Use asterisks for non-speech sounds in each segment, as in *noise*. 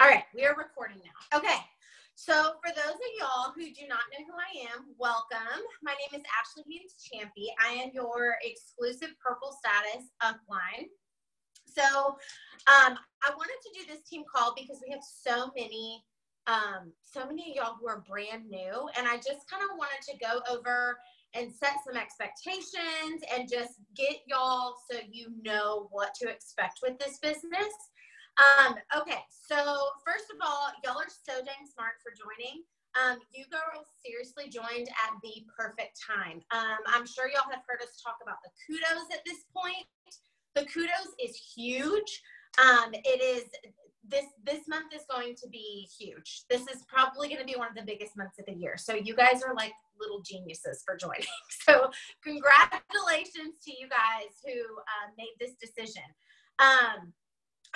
All right, we are recording now. Okay. So, for those of y'all who do not know who I am, welcome. My name is Ashley Haines Chiampi. I am your exclusive purple status upline. So, um, I wanted to do this team call because we have so many, um, so many of y'all who are brand new, and I just kind of wanted to go over and set some expectations and just get y'all so you know what to expect with this business. Um, okay, so first of all, y'all are so dang smart for joining. Um, you girls seriously joined at the perfect time. Um, I'm sure y'all have heard us talk about the kudos at this point. The kudos is huge. Um, it is this this month is going to be huge. This is probably going to be one of the biggest months of the year. So you guys are like little geniuses for joining. *laughs* So congratulations to you guys who uh, made this decision. Um,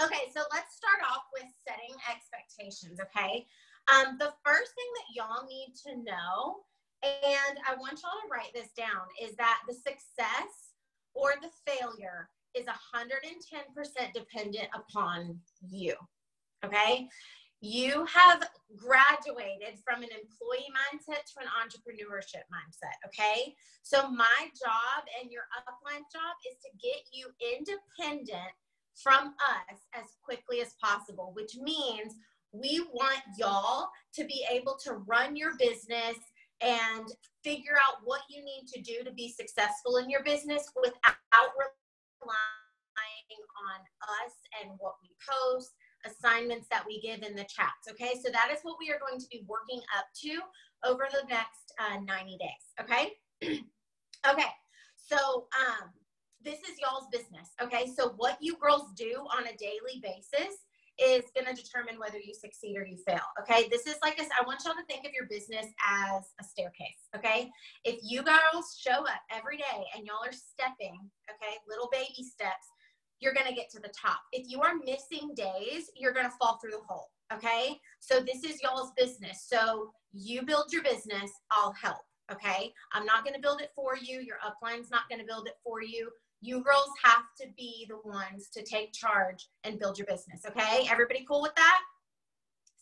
okay, so let's start off with setting expectations. Okay, um, the first thing that y'all need to know, and I want y'all to write this down, is that the success or the failure is 110% dependent upon you. Okay. You have graduated from an employee mindset to an entrepreneurship mindset. Okay. So, my job and your upline job is to get you independent from us as quickly as possible, which means we want y'all to be able to run your business and figure out what you need to do to be successful in your business without relying on us and what we post assignments that we give in the chats. Okay, so that is what we are going to be working up to over the next uh, 90 days. Okay, *clears throat* okay, so um, this is y'all's business. Okay, so what you girls do on a daily basis is going to determine whether you succeed or you fail. Okay, this is like I want y'all to think of your business as a staircase. Okay, if you girls show up every day and y'all are stepping, okay, little baby steps you're going to get to the top. If you are missing days, you're going to fall through the hole. Okay. So this is y'all's business. So you build your business, I'll help. Okay. I'm not going to build it for you. Your upline's not going to build it for you. You girls have to be the ones to take charge and build your business. Okay. Everybody cool with that?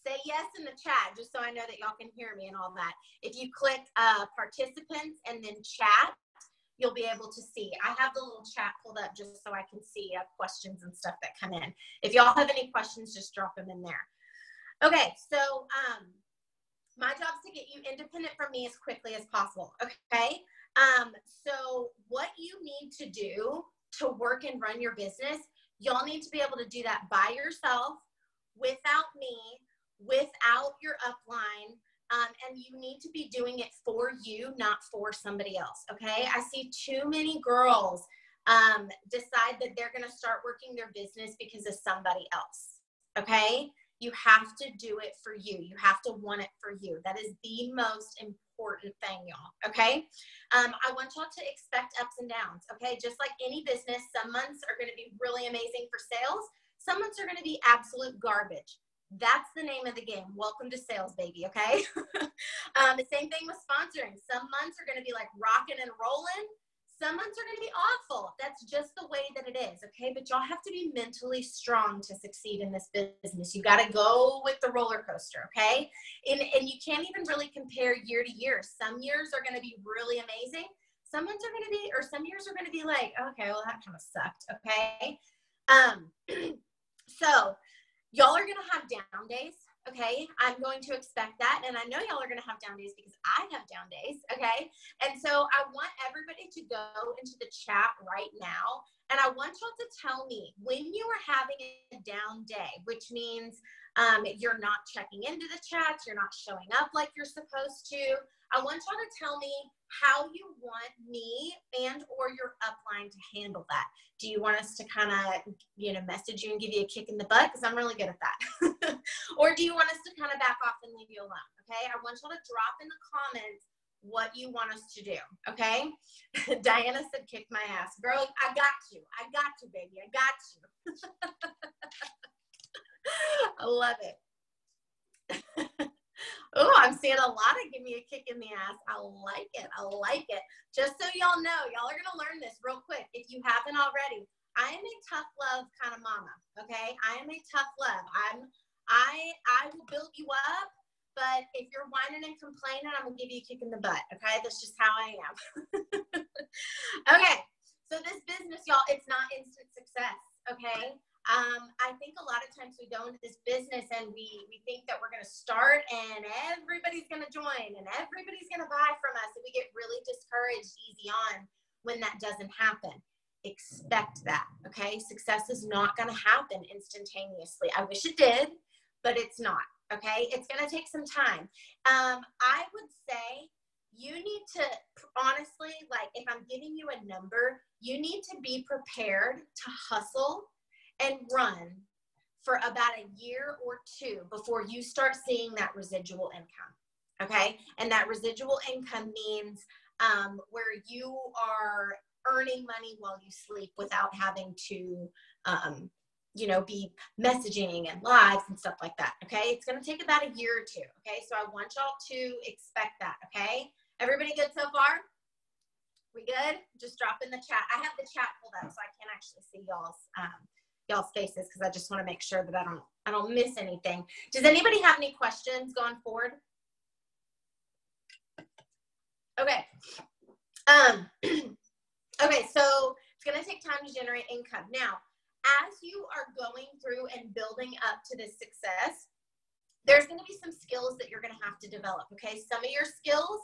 Say yes in the chat just so I know that y'all can hear me and all that. If you click uh, participants and then chat, you'll be able to see. I have the little chat pulled up just so I can see uh, questions and stuff that come in. If y'all have any questions, just drop them in there. Okay, so um, my job is to get you independent from me as quickly as possible. Okay, um, so what you need to do to work and run your business, y'all need to be able to do that by yourself, without me, without your upline, um, and you need to be doing it for you, not for somebody else. Okay. I see too many girls um, decide that they're going to start working their business because of somebody else. Okay. You have to do it for you. You have to want it for you. That is the most important thing, y'all. Okay. Um, I want y'all to expect ups and downs. Okay. Just like any business, some months are going to be really amazing for sales, some months are going to be absolute garbage. That's the name of the game. Welcome to sales, baby. Okay. *laughs* um, the same thing with sponsoring. Some months are going to be like rocking and rolling. Some months are going to be awful. That's just the way that it is. Okay. But y'all have to be mentally strong to succeed in this business. You got to go with the roller coaster. Okay. And, and you can't even really compare year to year. Some years are going to be really amazing. Some months are going to be, or some years are going to be like, okay, well, that kind of sucked. Okay. Um, *clears throat* so, y'all are going to have down days. Okay. I'm going to expect that. And I know y'all are going to have down days because I have down days. Okay. And so I want everybody to go into the chat right now. And I want y'all to tell me when you are having a down day, which means um, you're not checking into the chats, you're not showing up like you're supposed to. I want y'all to tell me how you want me and or your upline to handle that. Do you want us to kind of, you know, message you and give you a kick in the butt? Because I'm really good at that. *laughs* or do you want us to kind of back off and leave you alone? Okay. I want y'all to drop in the comments what you want us to do. Okay. *laughs* Diana said, kick my ass. Girl, I got you. I got you, baby. I got you. *laughs* I love it. *laughs* Oh, I'm seeing a lot of give me a kick in the ass. I like it. I like it. Just so y'all know, y'all are going to learn this real quick. If you haven't already, I am a tough love kind of mama. Okay. I am a tough love. I'm, I I will build you up, but if you're whining and complaining, I'm gonna give you a kick in the butt. Okay, that's just how I am. *laughs* okay, so this business, y'all, it's not instant success. Okay, um, I think a lot of times we go into this business and we, we think that we're to start and everybody's to join and everybody's to buy from us. And we get really discouraged easy on when that doesn't happen. Expect that, okay? Success is not going to happen instantaneously. I wish it did, but it's not, okay? It's going to take some time. Um, I would say you need to honestly, like, if I'm giving you a number, you need to be prepared to hustle and run for about a year or two before you start seeing that residual income. Okay. And that residual income means um, where you are earning money while you sleep without having to, um, you know, be messaging and lives and stuff like that. Okay. It's going to take about a year or two. Okay. So I want y'all to expect that. Okay. Everybody good so far? We good? Just drop in the chat. I have the chat pulled up so I can't actually see y'all's um, y'all's faces because I just want to make sure that I don't I don't miss anything. Does anybody have any questions going forward? Okay. Um, *clears throat* okay, so it's going to take time to generate income. Now, as you are going through and building up to this success, there's going to be some skills that you're going to have to develop. Okay, some of your skills.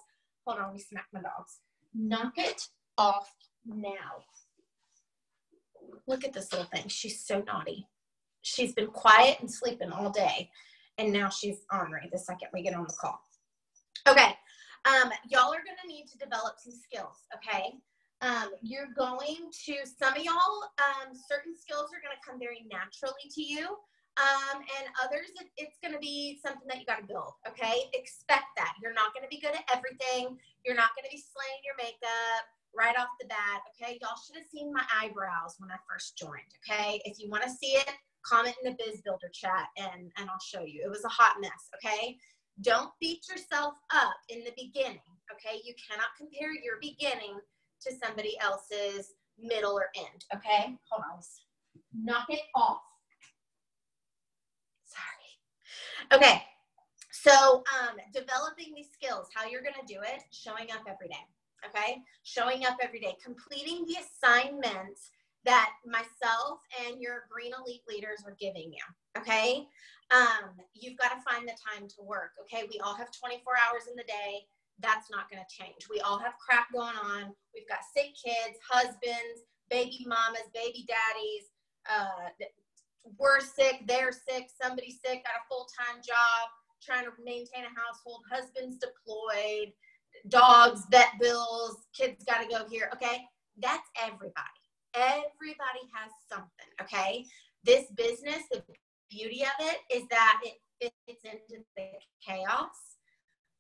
Hold on, let me smack my dogs. Knock it off now. Look at this little thing. She's so naughty. She's been quiet and sleeping all day. And now she's ornery the second we get on the call. Okay. Um, y'all are going to need to develop some skills. Okay. Um, you're going to, some of y'all, um, certain skills are going to come very naturally to you. Um, and others, it, it's going to be something that you got to build. Okay. Expect that. You're not going to be good at everything. You're not going to be slaying your makeup right off the bat. Okay, y'all should have seen my eyebrows when I first joined. Okay, if you want to see it, comment in the Biz Builder chat and and I'll show you. It was a hot mess. Okay, don't beat yourself up in the beginning. Okay, you cannot compare your beginning to somebody else's middle or end. Okay, hold on, knock it off. Sorry. Okay. So, um, developing these skills, how you're going to do it, showing up every day okay? Showing up every day, completing the assignments that myself and your green elite leaders are giving you, okay? Um, you've got to find the time to work, okay? We all have 24 hours in the day. That's not going to change. We all have crap going on. We've got sick kids, husbands, baby mamas, baby daddies. Uh, we're sick, they're sick, somebody's sick, got a full time job, trying to maintain a household, husband's deployed, dogs, vet bills, kids got to go here. Okay. That's everybody. Everybody has something. Okay. This business, the beauty of it is that it fits into the chaos,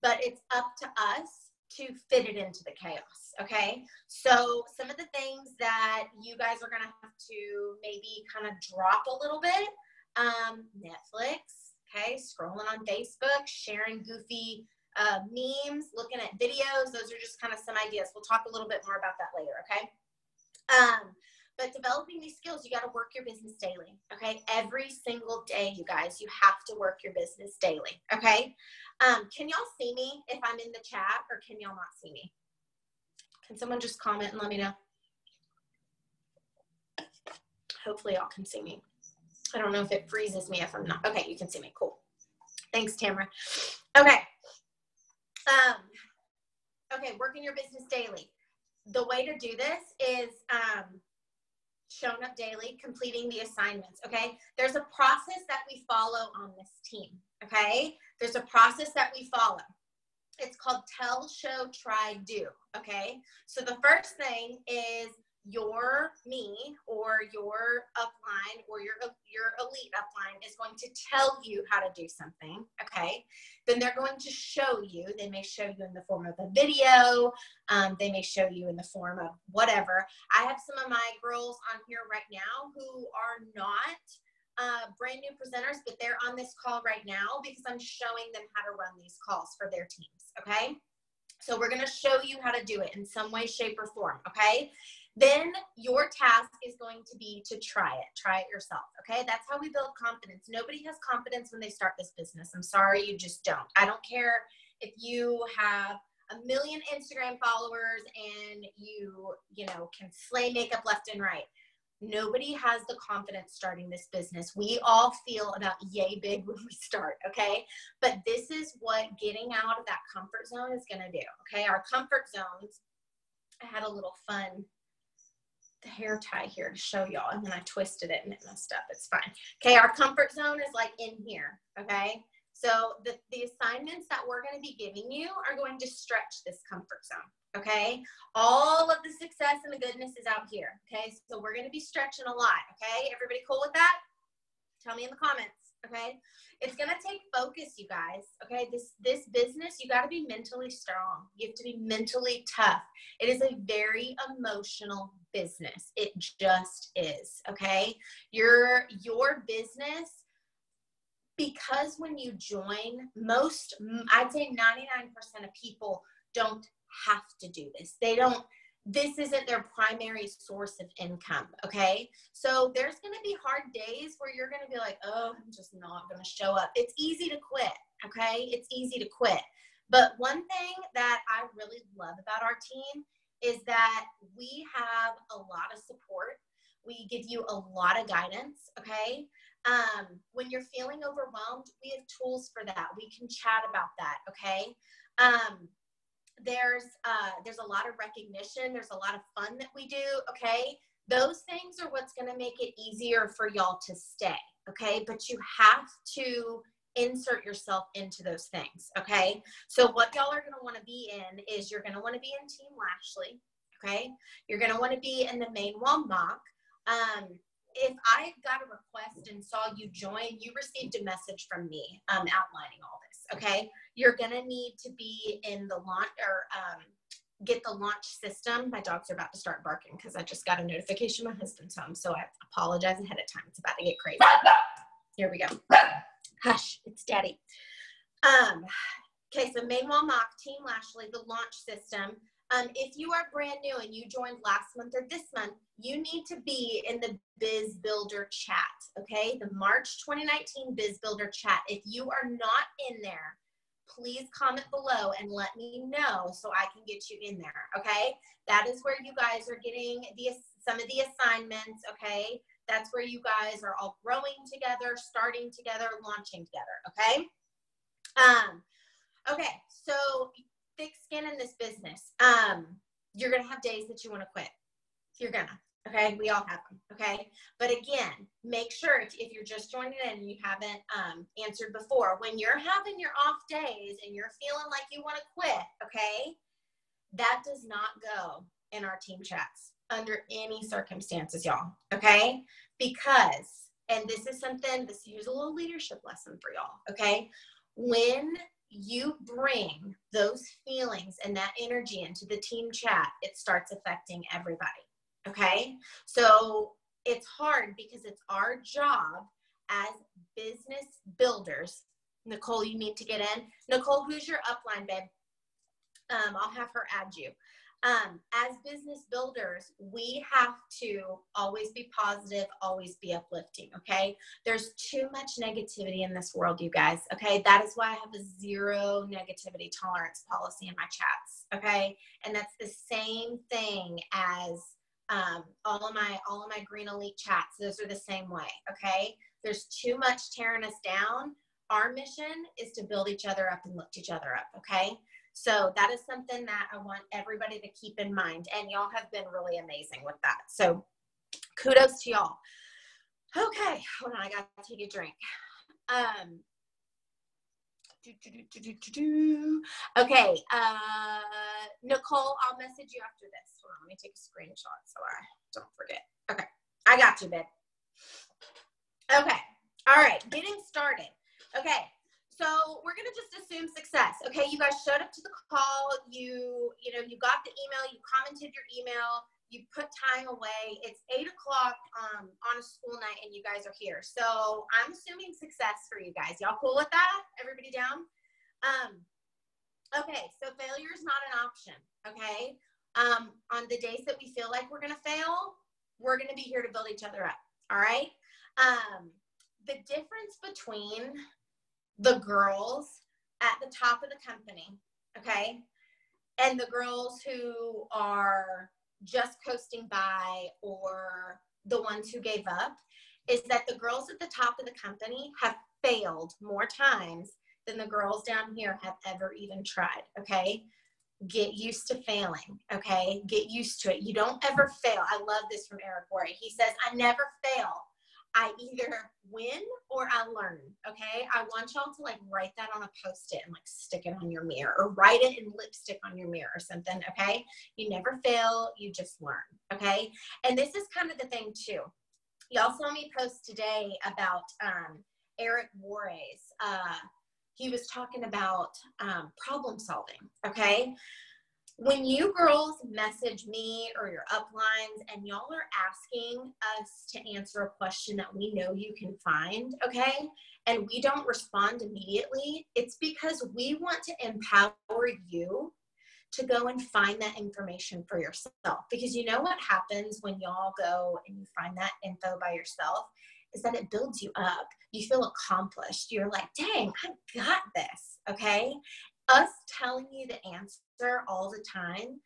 but it's up to us to fit it into the chaos. Okay. So, some of the things that you guys are going to have to maybe kind of drop a little bit um, Netflix, okay, scrolling on Facebook, sharing goofy uh, memes, looking at videos. Those are just kind of some ideas. We'll talk a little bit more about that later, okay? Um, but developing these skills, you got to work your business daily, okay? Every single day, you guys, you have to work your business daily, okay? Um, can y'all see me if I'm in the chat or can y'all not see me? Can someone just comment and let me know? Hopefully y'all can see me. I don't know if it freezes me if I'm not. Okay, you can see me. Cool. Thanks, Tamara. Okay. Um, okay, working your business daily. The way to do this is um, showing up daily, completing the assignments. Okay, there's a process that we follow on this team. Okay, there's a process that we follow. It's called tell, show, try, do. Okay, so the first thing is your me or your upline or your your elite upline is going to tell you how to do something okay then they're going to show you they may show you in the form of a video um, they may show you in the form of whatever i have some of my girls on here right now who are not uh, brand new presenters but they're on this call right now because i'm showing them how to run these calls for their teams okay So we're going to show you how to do it in some way, shape, or form. Okay. Then your task is going to be to try it. Try it yourself. Okay. That's how we build confidence. Nobody has confidence when they start this business. I'm sorry, you just don't. I don't care if you have a million Instagram followers and you, you know, can slay makeup left and right. Nobody has the confidence starting this business. We all feel about yay big when we start, okay? But this is what getting out of that comfort zone is going to do, okay? Our comfort zones, I had a little fun hair tie here to show y'all, and then I twisted it and it messed up. It's fine. Okay, our comfort zone is like in here, okay? So the, the assignments that we're going to be giving you are going to stretch this comfort zone. Okay. All of the success and the goodness is out here. Okay. So we're going to be stretching a lot. Okay. Everybody cool with that? Tell me in the comments. Okay. It's to take focus, you guys. Okay. This, this business, you got to be mentally strong. You have to be mentally tough. It is a very emotional business. It just is. Okay. Your, your business because when you join, most, I'd say 99% of people don't have to do this. They don't, this isn't their primary source of income. Okay. So there's going to be hard days where you're going to be like, oh, I'm just not going to show up. It's easy to quit. Okay. It's easy to quit. But one thing that I really love about our team is that we have a lot of support. We give you a lot of guidance. Okay. Um, when you're feeling overwhelmed, we have tools for that. We can chat about that. Okay. Um, there's uh, there's a lot of recognition. There's a lot of fun that we do. Okay. Those things are what's going to make it easier for y'all to stay. Okay. But you have to insert yourself into those things. Okay. So what y'all are going to want to be in is you're going to want to be in Team Lashley. Okay. You're going to want to be in the main wall mock. Um, if I got a request and saw you join, you received a message from me um, outlining all this. Okay, you're gonna need to be in the launch or um, get the launch system. My dogs are about to start barking because I just got a notification my husband's home, so I apologize ahead of time. It's about to get crazy. Here we go. Hush, it's daddy. Um, okay, so main wall mock, Team Lashley, the launch system. Um, if you are brand new and you joined last month or this month, you need to be in the Biz Builder chat, okay? The March 2019 Biz Builder chat. If you are not in there, please comment below and let me know so I can get you in there, okay? That is where you guys are getting the some of the assignments, okay? That's where you guys are all growing together, starting together, launching together, okay? Um, okay, so thick skin in this business. Um, you're gonna have days that you want to quit. You're gonna. Okay, we all have them. Okay, but again, make sure if, if you're just joining in and you haven't um, answered before, when you're having your off days and you're feeling like you want to quit, okay, that does not go in our team chats under any circumstances, y'all. Okay, because and this is something. This here's a little leadership lesson for y'all. Okay, when you bring those feelings and that energy into the team chat, it starts affecting everybody. Okay. So it's hard because it's our job as business builders. Nicole, you need to get in. Nicole, who's your upline, babe? Um, I'll have her add you um, as business builders, we have to always be positive, always be uplifting. Okay. There's too much negativity in this world, you guys. Okay. That is why I have a zero negativity tolerance policy in my chats. Okay. And that's the same thing as um, all of my all of my green elite chats. Those are the same way. Okay. There's too much tearing us down. Our mission is to build each other up and lift each other up. Okay. So that is something that I want everybody to keep in mind. And y'all have been really amazing with that. So kudos to y'all. Okay, hold on, I got to take a drink. Um, okay, uh, Nicole, I'll message you after this. Hold on, let me take a screenshot so I don't forget. Okay, I got you, babe. Okay, all right, getting started. Okay, so we're gonna just assume success. Okay, you guys showed up to the call. You, you know, you got the email. You commented your email. You put time away. It's eight o'clock um, on a school night, and you guys are here. So I'm assuming success for you guys. Y'all cool with that? Everybody down? Um, Okay, so failure is not an option. Okay. Um, on the days that we feel like we're gonna fail, we're gonna be here to build each other up. All right. Um, the difference between the girls at the top of the company, okay, and the girls who are just coasting by or the ones who gave up is that the girls at the top of the company have failed more times than the girls down here have ever even tried. Okay. Get used to failing. Okay. Get used to it. You don't ever fail. I love this from Eric Worre. He says, I never fail. I either win or I learn. Okay. I want y'all to like write that on a post it and like stick it on your mirror or write it in lipstick on your mirror or something. Okay. You never fail. You just learn. Okay. And this is kind of the thing too. Y'all saw me post today about um, Eric Worre's. Uh, he was talking about um, problem solving. Okay when you girls message me or your uplines and y'all are asking us to answer a question that we know you can find, okay, and we don't respond immediately, it's because we want to empower you to go and find that information for yourself. Because you know what happens when y'all go and you find that info by yourself is that it builds you up. You feel accomplished. You're like, dang, I got this. Okay us telling you the answer all the time,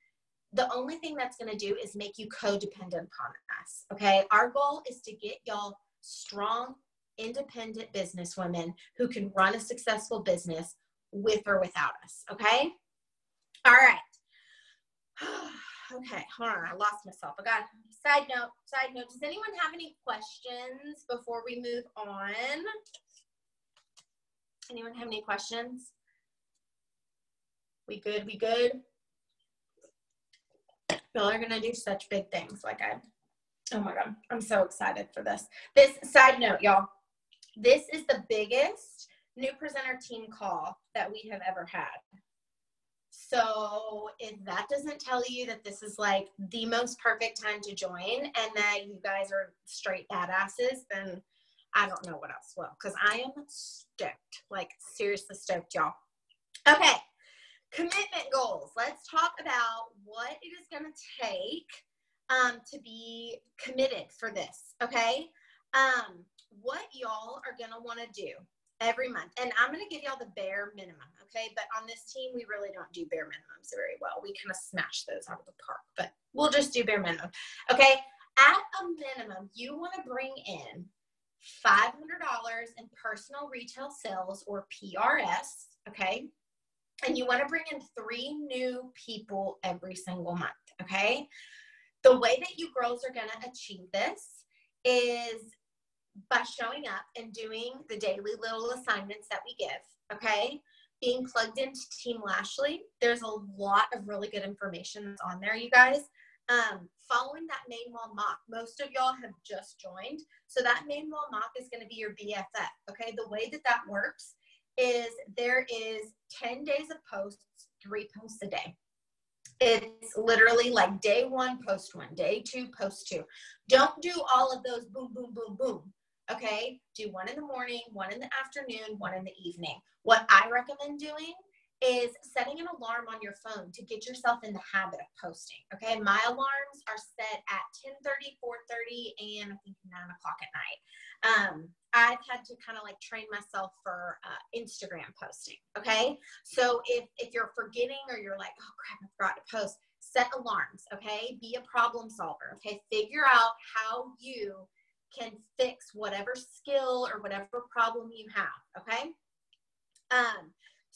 the only thing that's going to do is make you codependent upon us. Okay. Our goal is to get y'all strong, independent business women who can run a successful business with or without us. Okay. All right. *sighs* okay. Hold on. I lost myself. I got side note. Side note. Does anyone have any questions before we move on? Anyone have any questions? We good? We good? Y'all are gonna do such big things. Like I, oh my god, I'm so excited for this. This side note, y'all. This is the biggest new presenter team call that we have ever had. So if that doesn't tell you that this is like the most perfect time to join and that you guys are straight badasses, then I don't know what else will. Because I am stoked, like seriously stoked, y'all. Okay, commitment goals. Let's talk about what it is going to take um, to be committed for this. Okay. Um, what y'all are going to want to do every month. And I'm going to give y'all the bare minimum. Okay. But on this team, we really don't do bare minimums very well. We kind of smash those out of the park, but we'll just do bare minimum. Okay. At a minimum, you want to bring in $500 in personal retail sales or PRS. Okay and you want to bring in three new people every single month. Okay. The way that you girls are going to achieve this is by showing up and doing the daily little assignments that we give. Okay. Being plugged into Team Lashley, there's a lot of really good information on there, you guys. Um, following that main wall mock, most of y'all have just joined. So that main wall mock is going to be your BFF. Okay. The way that that works is there is 10 days of posts, three posts a day. It's literally like day one, post one, day two, post two. Don't do all of those boom, boom, boom, boom. Okay. Do one in the morning, one in the afternoon, one in the evening. What I recommend doing is setting an alarm on your phone to get yourself in the habit of posting. Okay. My alarms are set at 10 30, 4 30, and I think 9 o'clock at night. Um, I've had to kind of like train myself for uh, Instagram posting. Okay. So if, if you're forgetting or you're like, oh crap, I forgot to post, set alarms. Okay. Be a problem solver. Okay. Figure out how you can fix whatever skill or whatever problem you have. Okay. Um,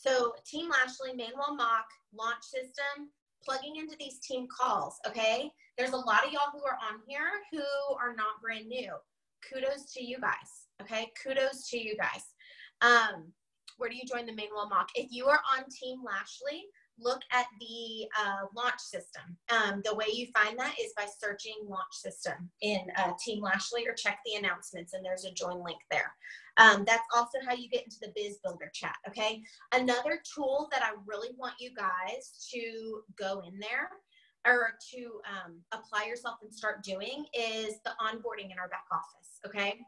so Team Lashley, main wall mock, launch system, plugging into these team calls, okay? There's a lot of y'all who are on here who are not brand new. Kudos to you guys, okay? Kudos to you guys. Um, where do you join the main wall mock? If you are on Team Lashley, look at the uh, launch system. Um, the way you find that is by searching launch system in uh, Team Lashley or check the announcements and there's a join link there. Um, that's also how you get into the Biz Builder chat, okay? Another tool that I really want you guys to go in there or to um, apply yourself and start doing is the onboarding in our back office, okay?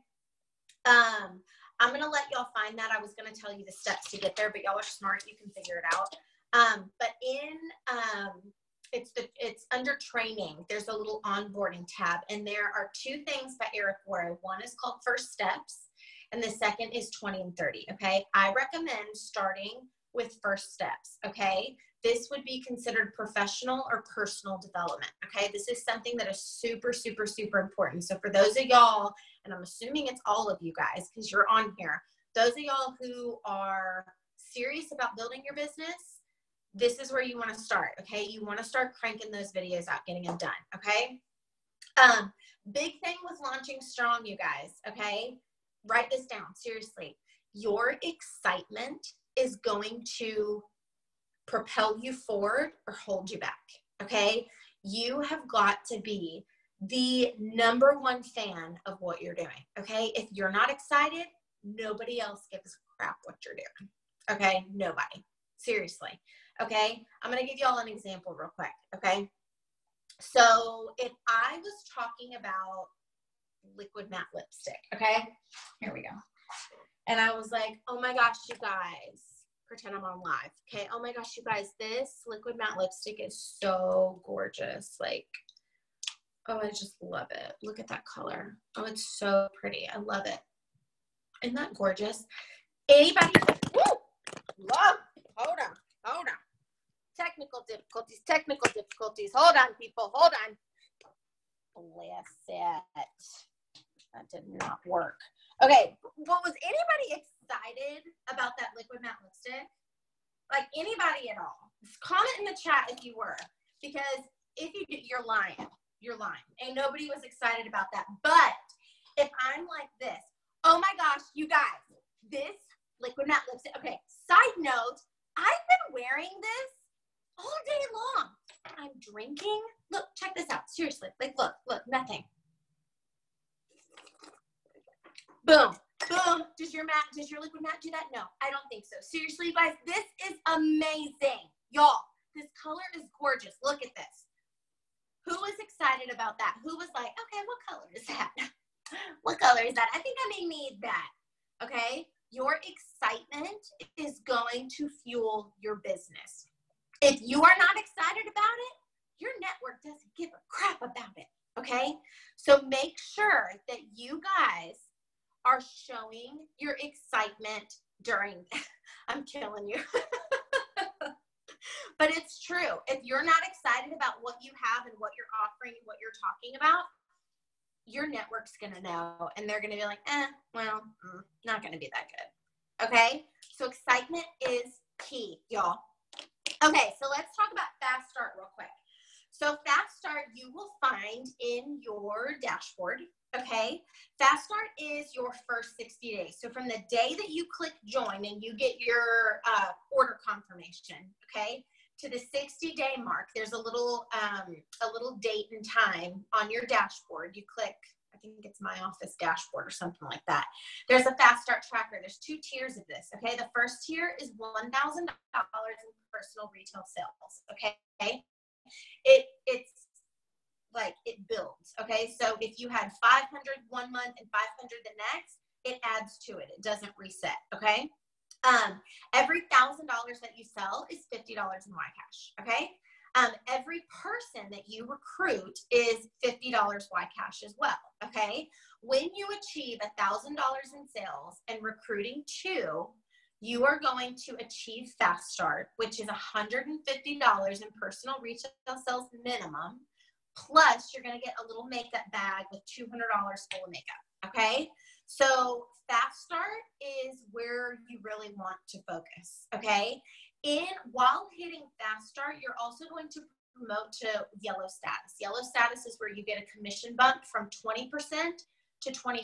Um, I'm gonna let y'all find that. I was gonna tell you the steps to get there, but y'all are smart, you can figure it out. Um, but in um, it's the it's under training. There's a little onboarding tab, and there are two things by Eric Worre. One is called First Steps, and the second is 20 and 30. Okay, I recommend starting with First Steps. Okay, this would be considered professional or personal development. Okay, this is something that is super, super, super important. So for those of y'all, and I'm assuming it's all of you guys because you're on here, those of y'all who are serious about building your business, this is where you want to start. Okay, you want to start cranking those videos out, getting them done. Okay. Um, big thing with launching strong, you guys. Okay, write this down seriously. Your excitement is going to propel you forward or hold you back. Okay. You have got to be the number one fan of what you're doing. Okay. If you're not excited, nobody else gives a crap what you're doing. Okay. Nobody. Seriously. Okay. I'm going to give you all an example real quick. Okay. So if I was talking about liquid matte lipstick, okay, here we go. And I was like, oh my gosh, you guys, pretend I'm on live. Okay. Oh my gosh, you guys, this liquid matte lipstick is so gorgeous. Like, oh, I just love it. Look at that color. Oh, it's so pretty. I love it. Isn't that gorgeous? Anybody? Woo! Love. Hold on. Hold on. Technical difficulties. Technical difficulties. Hold on, people. Hold on. Bless it. That did not work. Okay. Well, was anybody excited about that liquid matte lipstick? Like anybody at all? Just comment in the chat if you were, because if you did, you're lying. You're lying. And nobody was excited about that. But if I'm like this, oh my gosh, you guys, this liquid matte lipstick. Okay. Side note, I've been wearing this all day long. I'm drinking. Look, check this out. Seriously, like, look, look, nothing. Boom. Boom. Does your mat, does your liquid mat do that? No, I don't think so. Seriously, guys, this is amazing. Y'all, this color is gorgeous. Look at this. Who was excited about that? Who was like, okay, what color is that? *laughs* what color is that? I think I may need that. Okay. Your excitement is going to fuel your business. If you are not excited about it, your network doesn't give a crap about it. Okay. So make sure that you guys are showing your excitement during *laughs* I'm killing you. *laughs* but it's true. If you're not excited about what you have and what you're offering and what you're talking about, your network's gonna know and they're gonna be like, eh, well, mm, not gonna be that good. Okay? So excitement is key, y'all. Okay, so let's talk about fast start real quick. So fast start you will find in your dashboard Okay. Fast Start is your first 60 days. So from the day that you click join and you get your uh, order confirmation, okay, to the 60 day mark, there's a little um, a little date and time on your dashboard. You click, I think it's my office dashboard or something like that. There's a Fast Start tracker. There's two tiers of this. Okay. The first tier is $1,000 in personal retail sales. Okay. It it's like it builds. Okay, so if you had 500 one month and 500 the next, it adds to it. It doesn't reset. Okay. Um, every thousand dollars that you sell is fifty dollars in Y Cash. Okay. Um, every person that you recruit is fifty dollars Y Cash as well. Okay. When you achieve a thousand dollars in sales and recruiting two, you are going to achieve Fast Start, which is $150 in personal retail sales minimum Plus, you're going to get a little makeup bag with $200 full of makeup. Okay. So, Fast Start is where you really want to focus. Okay. In while hitting Fast Start, you're also going to promote to yellow status. Yellow status is where you get a commission bump from 20% to 25%.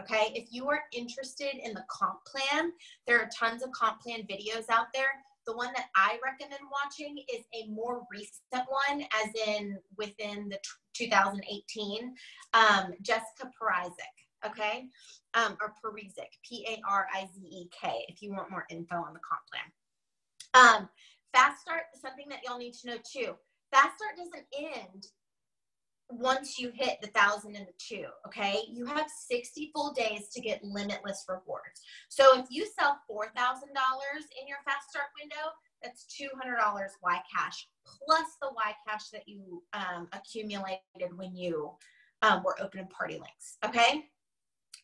Okay. If you are interested in the comp plan, there are tons of comp plan videos out there. The one that I recommend watching is a more recent one, as in within the 2018, um, Jessica Parizek, okay? Um, or Parizek, P A R I Z E K, if you want more info on the comp plan. Um, Fast Start something that y'all need to know too. Fast Start doesn't end once you hit the thousand and the two, okay, you have 60 full days to get limitless rewards. So if you sell $4,000 in your fast start window, that's $200 Y cash plus the Y cash that you um, accumulated when you um, were opening party links. Okay.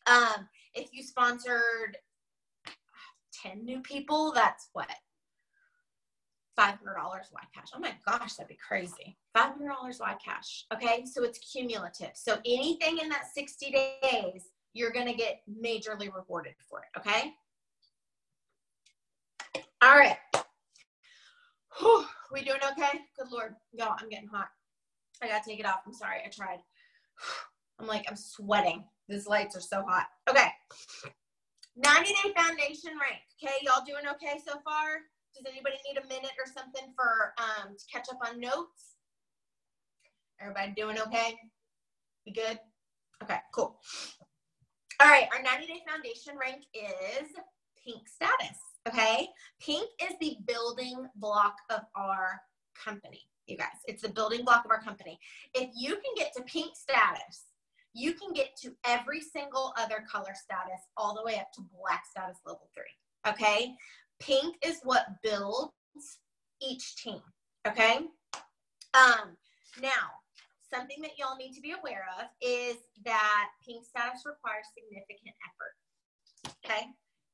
Um, if you sponsored 10 new people, that's what? $500 Y cash. Oh my gosh, that'd be crazy. $500 Y cash. Okay. So it's cumulative. So anything in that 60 days, you're to get majorly rewarded for it. Okay. All right. Whew, we doing okay? Good Lord. Y'all, I'm getting hot. I got to take it off. I'm sorry. I tried. *sighs* I'm like, I'm sweating. These lights are so hot. Okay. 90 day foundation rank. Okay. Y'all doing okay so far? Does anybody need a minute or something for um, to catch up on notes? Everybody doing okay? We good? Okay, cool. All right, our 90 day foundation rank is pink status. Okay, pink is the building block of our company, you guys. It's the building block of our company. If you can get to pink status, you can get to every single other color status all the way up to black status level three. Okay, pink is what builds each team. Okay, um, now something that y'all need to be aware of is that pink status requires significant effort. Okay,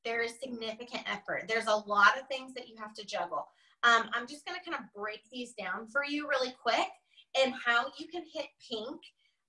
there is significant effort. There's a lot of things that you have to juggle. Um, I'm just going to kind of break these down for you really quick and how you can hit pink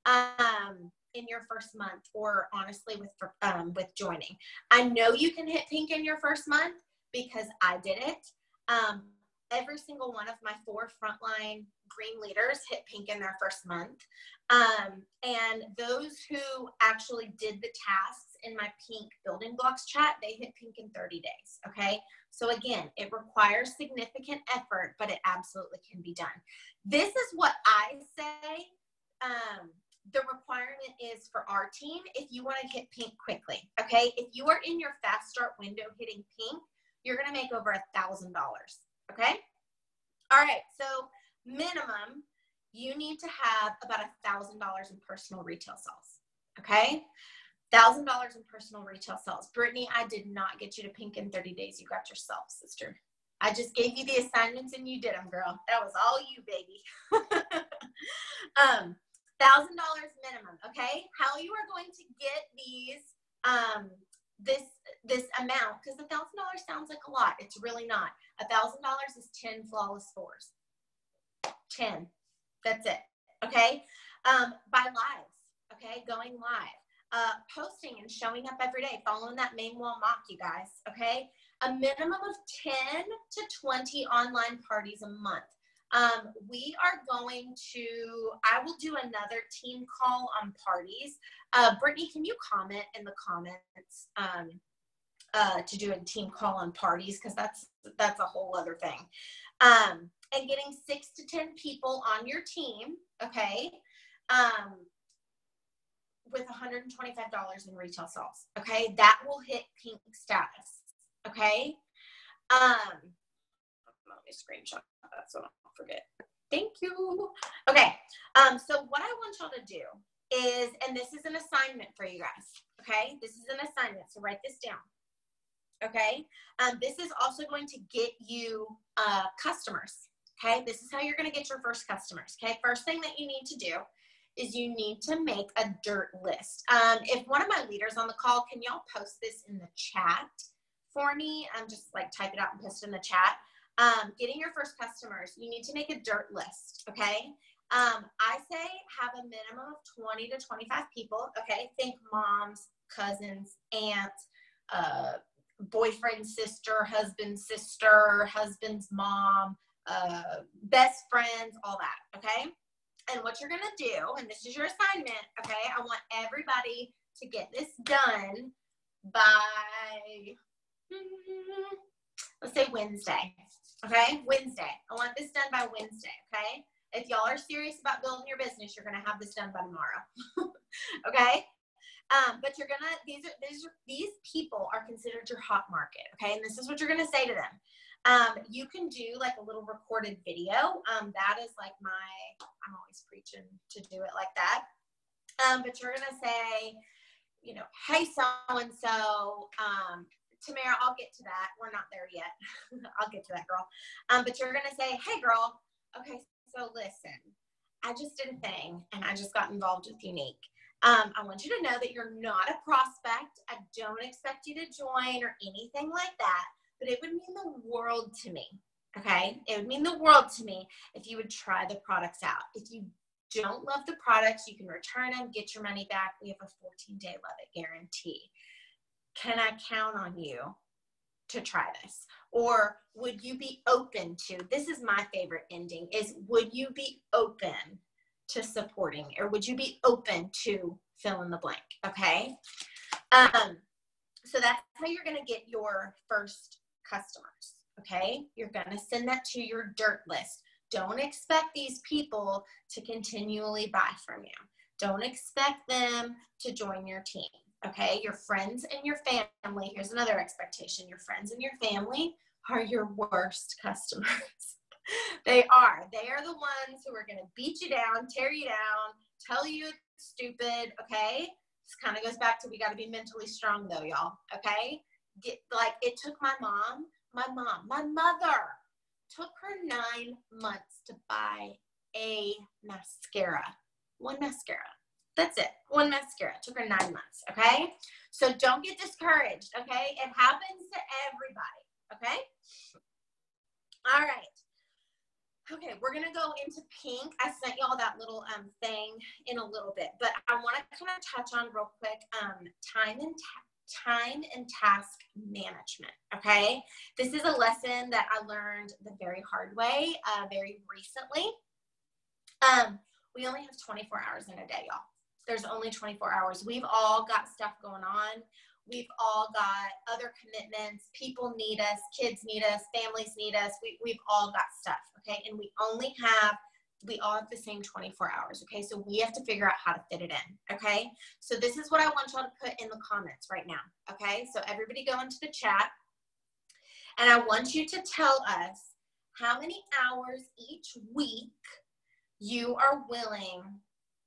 um, in your first month or honestly with um, with joining. I know you can hit pink in your first month because I did it. Um, every single one of my four frontline green leaders hit pink in their first month. Um, and those who actually did the tasks in my pink building blocks chat, they hit pink in 30 days. Okay. So again, it requires significant effort, but it absolutely can be done. This is what I say. Um, the requirement is for our team if you want to hit pink quickly. Okay. If you are in your fast start window hitting pink, you're going to make over a thousand dollars. Okay. All right. So minimum, you need to have about a thousand dollars in personal retail sales. Okay. Thousand dollars in personal retail sales. Brittany, I did not get you to pink in 30 days. You got yourself, sister. I just gave you the assignments and you did them, girl. That was all you, baby. *laughs* um, thousand dollars minimum. Okay. How you are going to get these um this this amount because a thousand dollars sounds like a lot. It's really not. A thousand dollars is 10 flawless fours. 10. That's it. Okay. Um, by lives. Okay. Going live. Uh, posting and showing up every day, following that main wall mock, you guys. Okay. A minimum of 10 to 20 online parties a month. Um, we are going to, I will do another team call on parties. Uh, Brittany, can you comment in the comments um, uh, to do a team call on parties? Because that's that's a whole other thing. Um, and getting six to 10 people on your team, okay, um, with $125 in retail sales, okay, that will hit pink status, okay. Um, let me screenshot that so I don't forget. Thank you. Okay, um, so what I want y'all to do is, and this is an assignment for you guys, okay? This is an assignment, so write this down, okay? Um, this is also going to get you uh, customers, okay? This is how you're gonna get your first customers, okay? First thing that you need to do is you need to make a dirt list. Um, if one of my leaders on the call, can y'all post this in the chat for me? I'm um, just like type it out and post it in the chat. Um, getting your first customers, you need to make a dirt list, okay? Um, I say have a minimum of 20 to 25 people. Okay. Think moms, cousins, aunts, uh, boyfriend, sister, husband, sister, husband's mom, uh, best friends, all that. Okay. And what you're to do, and this is your assignment. Okay. I want everybody to get this done by, hmm, let's say Wednesday. Okay. Wednesday. I want this done by Wednesday. Okay if y'all are serious about building your business, you're gonna have this done by tomorrow. *laughs* okay? Um, but you're gonna these are these are these people are considered your hot market, okay? And this is what you're gonna say to them. Um, you can do like a little recorded video. Um, that is like my, I'm always preaching to do it like that. Um, but you're gonna say, you know, hey so and so, Tamara, I'll get to that. We're not there yet. *laughs* I'll get to that, girl. Um, but you're gonna say, hey, girl. Okay, so listen, I just did a thing and I just got involved with Younique. Um, I want you to know that you're not a prospect. I don't expect you to join or anything like that, but it would mean the world to me. Okay. It would mean the world to me if you would try the products out. If you don't love the products, you can return them, get your money back. We have a 14 day love it guarantee. Can I count on you to try this? Or would you be open to, this is my favorite ending, is would you be open to supporting or would you be open to fill in the blank? Okay. Um, so that's how you're going to get your first customers. Okay. You're going to send that to your dirt list. Don't expect these people to continually buy from you. Don't expect them to join your team. Okay. Your friends and your family, here's another expectation your friends and your family are your worst customers. *laughs* they are. They are the ones who are going to beat you down, tear you down, tell you it's stupid. Okay. This kind of goes back to we got to be mentally strong though, y'all. Okay. Get, like it took my mom, my mom, my mother took her nine months to buy a mascara. One mascara. That's it. One mascara. It took her nine months. Okay. So don't get discouraged. Okay. It happens to everybody. Okay. All right. Okay, we're gonna go into pink. I sent y'all that little um, thing in a little bit, but I want to kind of touch on real quick um, time and time and task management. Okay, this is a lesson that I learned the very hard way, uh, very recently. Um, we only have 24 hours in a day, y'all. There's only 24 hours. We've all got stuff going on. We've all got other commitments. People need us, kids need us, families need us. We, we've all got stuff, okay? And we only have, we all have the same 24 hours, okay? So we have to figure out how to fit it in, okay? So this is what I want y'all to put in the comments right now, okay? So everybody go into the chat. And I want you to tell us how many hours each week you are willing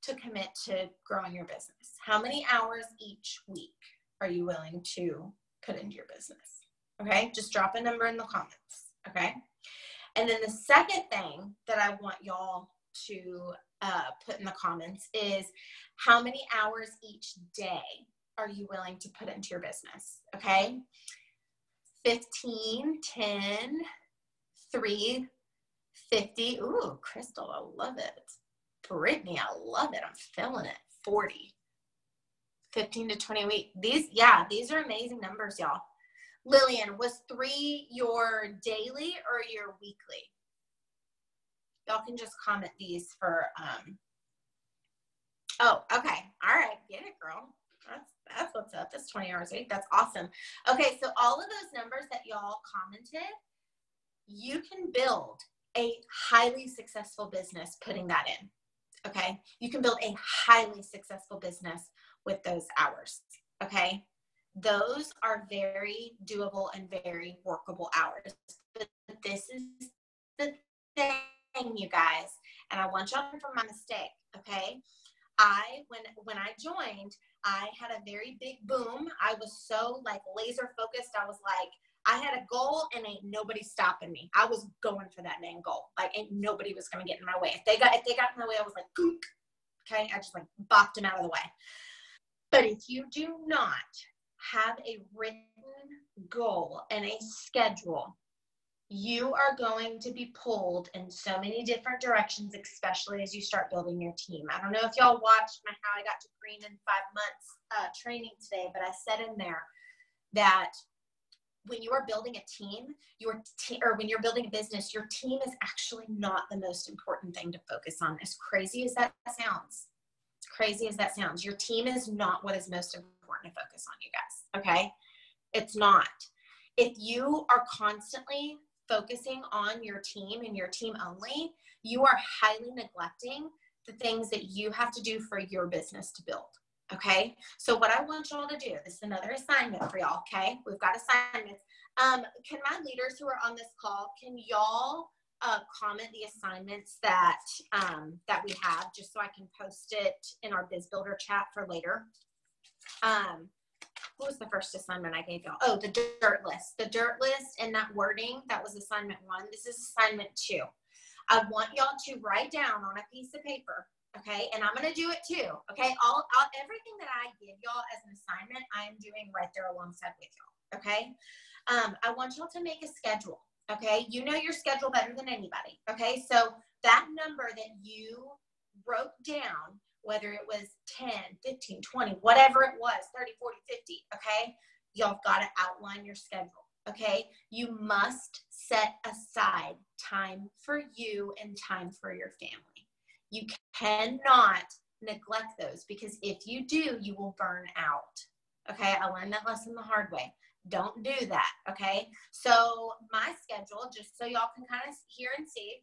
to commit to growing your business. How many hours each week? are you willing to put into your business? Okay, just drop a number in the comments. Okay, and then the second thing that I want y'all to uh, put in the comments is how many hours each day are you willing to put into your business? Okay, 15, 10, 3, 50. Ooh, Crystal, I love it. Brittany, I love it. I'm feeling it. 40. 15 to 20 week. These, yeah, these are amazing numbers, y'all. Lillian, was three your daily or your weekly? Y'all can just comment these for, um, oh, okay. All right. Get it, girl. That's, that's what's up. That's 20 hours a week. That's awesome. Okay. So all of those numbers that y'all commented, you can build a highly successful business putting that in. Okay. You can build a highly successful business with those hours. Okay. Those are very doable and very workable hours. But this is the thing, you guys, and I want y'all to from my mistake. Okay. I when when I joined, I had a very big boom. I was so like laser focused. I was like, I had a goal and ain't nobody stopping me. I was going for that dang goal. Like ain't nobody was gonna get in my way. If they got if they got in my way, I was like, Gook. okay, I just like bopped them out of the way. But if you do not have a written goal and a schedule, you are going to be pulled in so many different directions, especially as you start building your team. I don't know if y'all watched my How I Got to Green in Five Months uh, training today, but I said in there that when you are building a team, your te- or when you're building a business, your team is actually not the most important thing to focus on. As crazy as that sounds, crazy as that sounds, your team is not what is most important to focus on, you guys. Okay? It's not. If you are constantly focusing on your team and your team only, you are highly neglecting the things that you have to do for your business to build. Okay, so what I want y'all to do, this is another assignment for y'all. Okay, we've got assignments. Um, can my leaders who are on this call, can y'all uh, comment the assignments that um, that we have, just so I can post it in our Biz Builder chat for later? Um, what was the first assignment I gave y'all? Oh, the dirt list. The dirt list and that wording, that was assignment one. This is assignment two. I want y'all to write down on a piece of paper okay? And i'm to do it too okay? All, all everything that i give y'all as an assignment i am doing right there alongside with y'all okay? Um, i want y'all to make a schedule okay? You know your schedule better than anybody okay? So that number that you wrote down whether it was 10 15 20 whatever it was 30 40 50 okay? Y'all got to outline your schedule okay? You must set aside time for you and time for your family you cannot neglect those because if you do, you will burn out. Okay, I learned that lesson the hard way. Don't do that. Okay, so my schedule, just so y'all can kind of hear and see,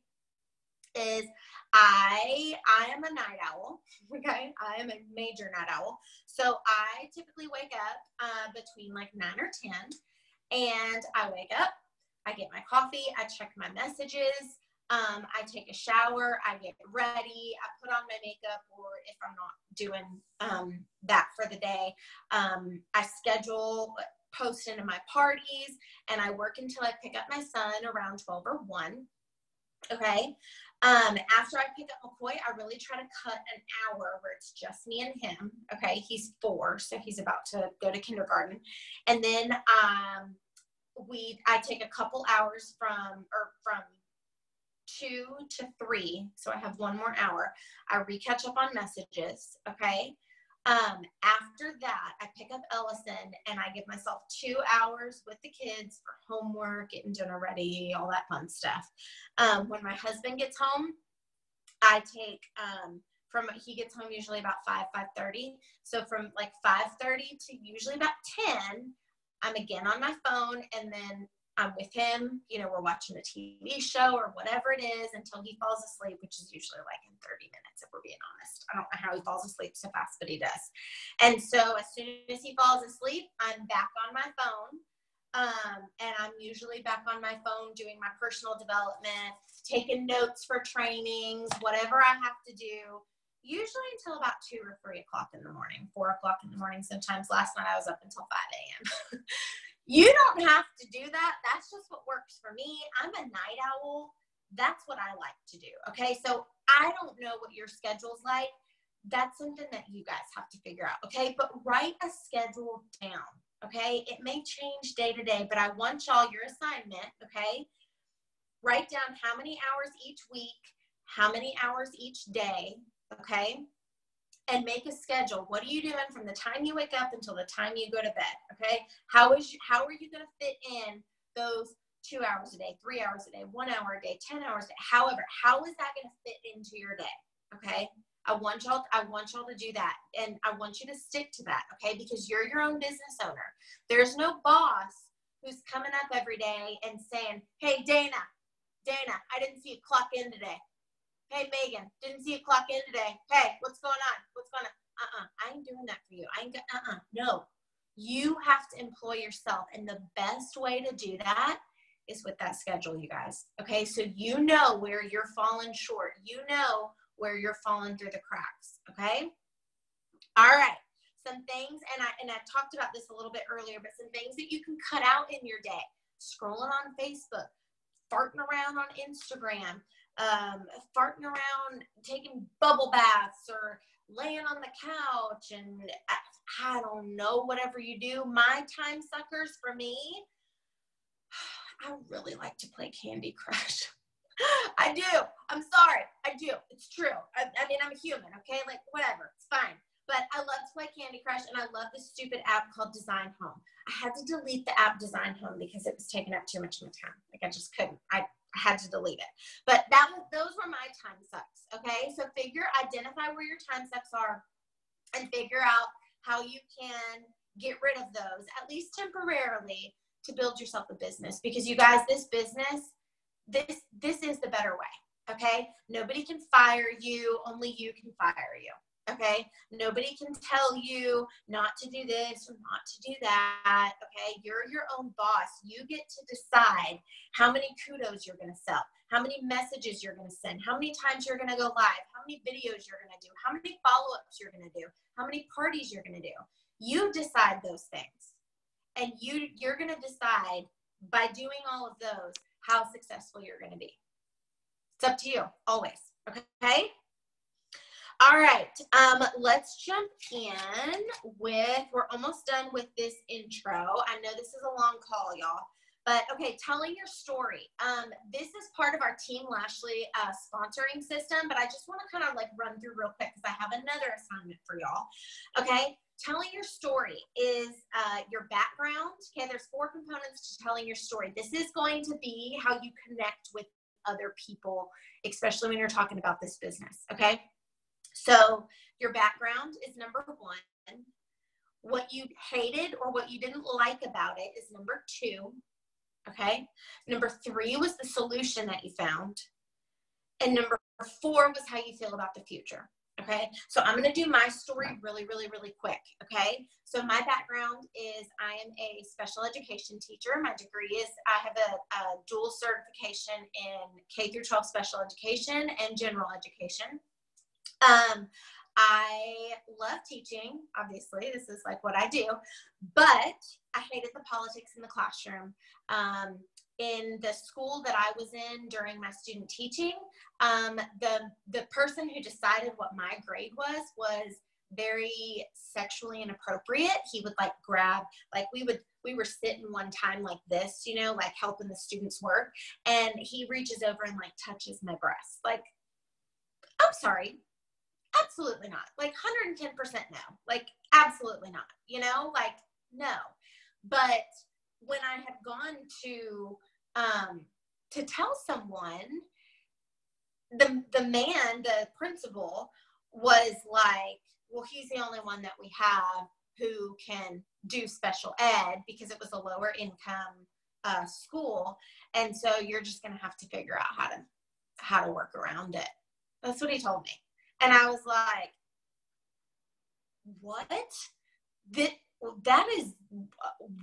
is I I am a night owl. *laughs* Okay, I am a major night owl. So I typically wake up uh, between like nine or ten, and I wake up. I get my coffee. I check my messages. Um, I take a shower, I get ready, I put on my makeup, or if I'm not doing um, that for the day, um, I schedule post into my parties and I work until I pick up my son around 12 or 1. Okay. Um, after I pick up McCoy, I really try to cut an hour where it's just me and him. Okay. He's four, so he's about to go to kindergarten. And then um, we I take a couple hours from or from two to three, so I have one more hour. I recatch up on messages, okay? Um, after that, I pick up Ellison and I give myself two hours with the kids for homework, getting dinner ready, all that fun stuff. Um, when my husband gets home, I take um, from he gets home usually about 5 5.30 so from like 5.30 to usually about 10 i'm again on my phone and then I'm with him, you know, we're watching a TV show or whatever it is until he falls asleep, which is usually like in 30 minutes, if we're being honest. I don't know how he falls asleep so fast, but he does. And so as soon as he falls asleep, I'm back on my phone. Um, and I'm usually back on my phone doing my personal development, taking notes for trainings, whatever I have to do, usually until about two or three o'clock in the morning, four o'clock in the morning. Sometimes last night I was up until 5 a.m. *laughs* You don't have to do that. That's just what works for me. I'm a night owl. That's what I like to do. Okay. So I don't know what your schedule's like. That's something that you guys have to figure out. Okay. But write a schedule down. Okay. It may change day to day, but I want y'all your assignment. Okay. Write down how many hours each week, how many hours each day. Okay and make a schedule. What are you doing from the time you wake up until the time you go to bed? Okay. How is how are you going to fit in those two hours a day, three hours a day, one hour a day, ten hours a day? However, how is that going to fit into your day? Okay. I want y'all. I want y'all to do that, and I want you to stick to that. Okay, because you're your own business owner. There's no boss who's coming up every day and saying, "Hey, Dana, Dana, I didn't see you clock in today. Hey, Megan, didn't see you clock in today. Hey, what's going on? What's going on? Uh-uh, I ain't doing that for you. I ain't got, uh-uh, no. You have to employ yourself. And the best way to do that is with that schedule, you guys. Okay, so you know where you're falling short. You know where you're falling through the cracks. Okay? All right. Some things, and I and I talked about this a little bit earlier, but some things that you can cut out in your day. Scrolling on Facebook, farting around on Instagram, um, farting around, taking bubble baths, or laying on the couch, and I, I don't know, whatever you do. My time suckers for me, *sighs* I really like to play Candy Crush. *laughs* I do. I'm sorry. I do. It's true. I, I, mean, I'm a human, okay? Like, whatever. It's fine. But I love to play Candy Crush and I love this stupid app called Design Home. I had to delete the app Design Home because it was taking up too much of my time. Like, I just couldn't. I I had to delete it. But that was those were my time sucks. Okay. So figure, identify where your time sucks are and figure out how you can get rid of those, at least temporarily, to build yourself a business. Because you guys, this business, this this is the better way. Okay. Nobody can fire you, only you can fire you. Okay. Nobody can tell you not to do this or not to do that. Okay. You're your own boss. You get to decide how many kudos you're going to sell, how many messages you're going to send, how many times you're going to go live, how many videos you're going to do, how many follow ups you're going to do, how many parties you're going to do. You decide those things. And you you're going to decide by doing all of those how successful you're going to be. It's up to you always. Okay. All right, um, let's jump in with, we're almost done with this intro. I know this is a long call, y'all, but okay, telling your story. Um, this is part of our Team Lashley uh, sponsoring system, but I just want to kind of like run through real quick because I have another assignment for y'all. Okay, telling your story is uh, your background. Okay, there's four components to telling your story. This is going to be how you connect with other people, especially when you're talking about this business. Okay. So your background is number one. What you hated or what you didn't like about it is number two. Okay. Number three was the solution that you found. And number four was how you feel about the future. Okay. So I'm going to do my story really, really, really quick. Okay. So my background is I am a special education teacher. My degree is I have a, a dual certification in K through 12 special education and general education. Um, I love teaching, obviously, this is like what I do, but I hated the politics in the classroom. Um, in the school that I was in during my student teaching, um, the, the person who decided what my grade was was very sexually inappropriate. He would like grab, like we would, we were sitting one time like this, you know, like helping the students work. And he reaches over and like touches my breast. Like, I'm sorry, absolutely not. Like 110% no. Like absolutely not. You know, like no. But when I have gone to um to tell someone the the man, the principal was like, well, he's the only one that we have who can do special ed because it was a lower income uh, school, and so you're just gonna have to figure out how to how to work around it. That's what he told me. And I was like, what? That, that is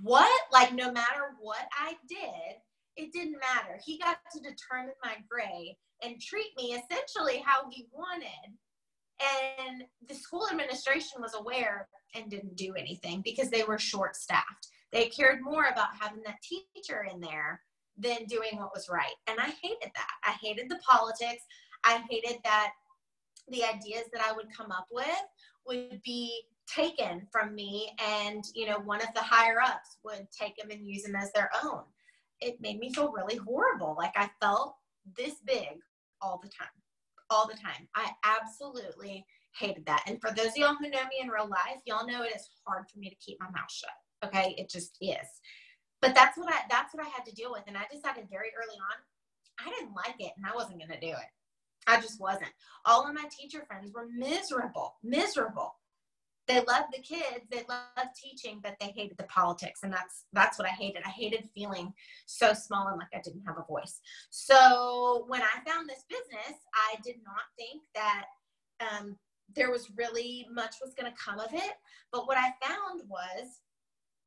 what? Like, no matter what I did, it didn't matter. He got to determine my grade and treat me essentially how he wanted. And the school administration was aware and didn't do anything because they were short staffed. They cared more about having that teacher in there than doing what was right. And I hated that. I hated the politics. I hated that the ideas that I would come up with would be taken from me and you know one of the higher ups would take them and use them as their own. It made me feel really horrible. Like i felt this big all the time all the time. I absolutely hated that. And for those of y'all who know me in real life y'all know it is hard for me to keep my mouth shut okay? It just is. But that's what i that's what i had to deal with. And i decided very early on i didn't like it and i wasn't going to do it I just wasn't. All of my teacher friends were miserable, miserable. They loved the kids, they loved teaching, but they hated the politics, and that's that's what I hated. I hated feeling so small and like I didn't have a voice. So when I found this business, I did not think that um, there was really much was going to come of it. But what I found was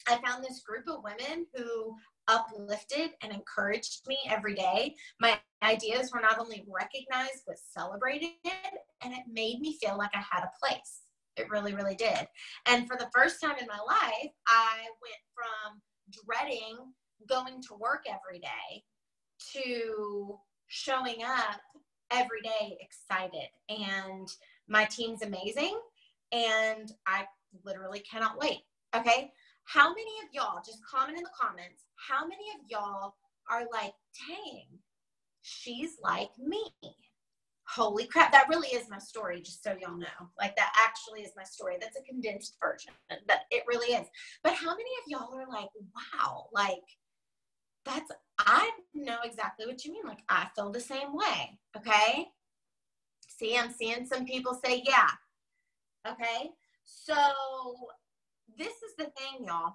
I found this group of women who uplifted and encouraged me every day. My ideas were not only recognized but celebrated, and it made me feel like I had a place. It really, really did. And for the first time in my life, I went from dreading going to work every day to showing up every day excited. And my team's amazing, and I literally cannot wait. Okay. How many of y'all, just comment in the comments, how many of y'all are like, dang, she's like me? Holy crap, that really is my story, just so y'all know. Like, that actually is my story. That's a condensed version, but it really is. But how many of y'all are like, wow, like, that's, I know exactly what you mean. Like, I feel the same way. Okay. See, I'm seeing some people say, yeah. Okay. So, this is the thing, y'all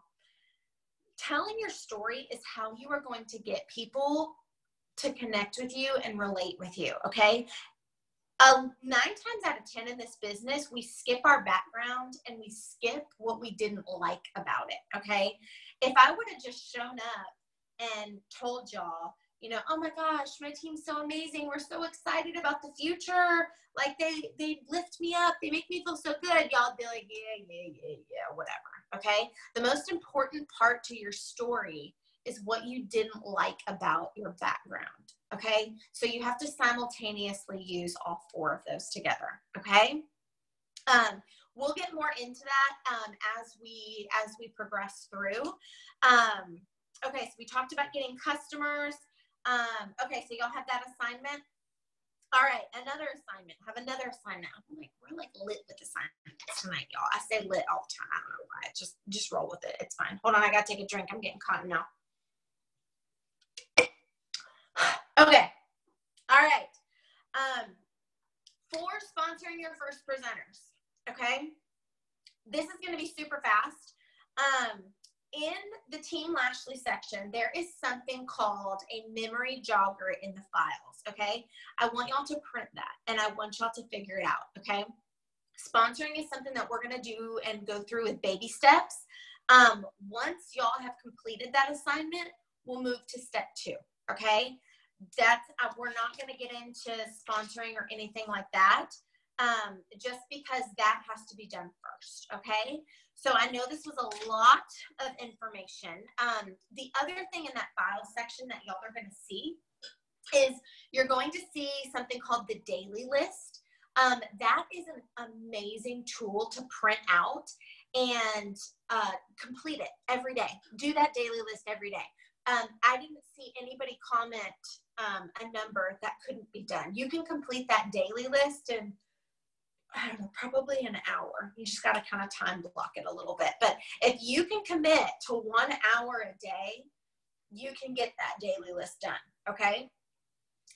telling your story is how you are going to get people to connect with you and relate with you, okay? um, nine times out of 10 in this business, we skip our background and we skip what we didn't like about it. Okay. If I would have just shown up and told y'all, you know, oh my gosh, my team's so amazing. We're so excited about the future. Like they they lift me up. They make me feel so good. Y'all be like, yeah, yeah, yeah, yeah, whatever. Okay. The most important part to your story is what you didn't like about your background. Okay. So you have to simultaneously use all four of those together. Okay. Um, we'll get more into that um, as we as we progress through. Um, okay, so we talked about getting customers. Um, okay, so y'all have that assignment. All right, another assignment. Have another assignment. I'm like, we're like lit with assignments tonight, y'all. I say lit all the time. I don't know why. Just just roll with it. It's fine. Hold on, I gotta take a drink. I'm getting caught now. *sighs* Okay. All right. Um, for sponsoring your first presenters. Okay. This is to be super fast. Um, in the Team Lashley section, there is something called a memory jogger in the files. Okay. I want y'all to print that and I want y'all to figure it out. Okay. Sponsoring is something that we're going to do and go through with baby steps. Um, once y'all have completed that assignment, we'll move to step two. Okay that's uh, we're not going to get into sponsoring or anything like that um, just because that has to be done first okay? So i know this was a lot of information. Um, the other thing in that file section that y'all are going to see is you're going to see something called the daily list. Um, that is an amazing tool to print out and uh, complete it every day. Do that daily list every day. Um, I didn't see anybody comment um, a number that couldn't be done. You can complete that daily list in, I don't know, probably an hour. You just got to kind of time block it a little bit. But if you can commit to one hour a day, you can get that daily list done. Okay.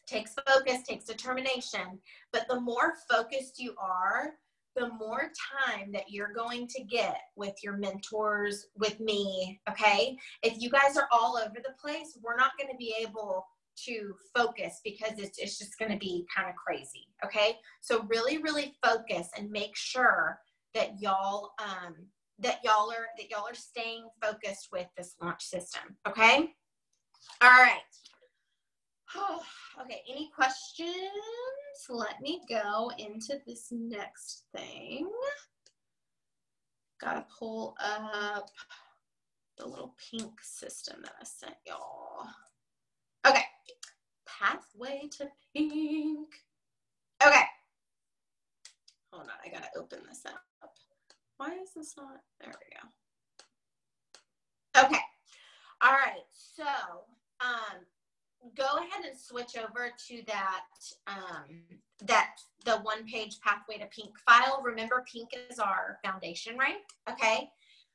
Takes focus, takes determination. But the more focused you are, the more time that you're going to get with your mentors, with me, okay? If you guys are all over the place, we're not going to be able to focus because it's, it's just going to be kind of crazy, okay? So really, really focus and make sure that y'all um, that y'all are that y'all are staying focused with this launch system, okay? All right. *sighs* okay, any questions? Let me go into this next thing. Gotta pull up the little pink system that I sent y'all. Okay, pathway to pink. Okay. Hold on, I gotta open this up. Why is this not? There we go. Okay. All right. So, um, go ahead and switch over to that um, that the one page pathway to pink file remember pink is our foundation right okay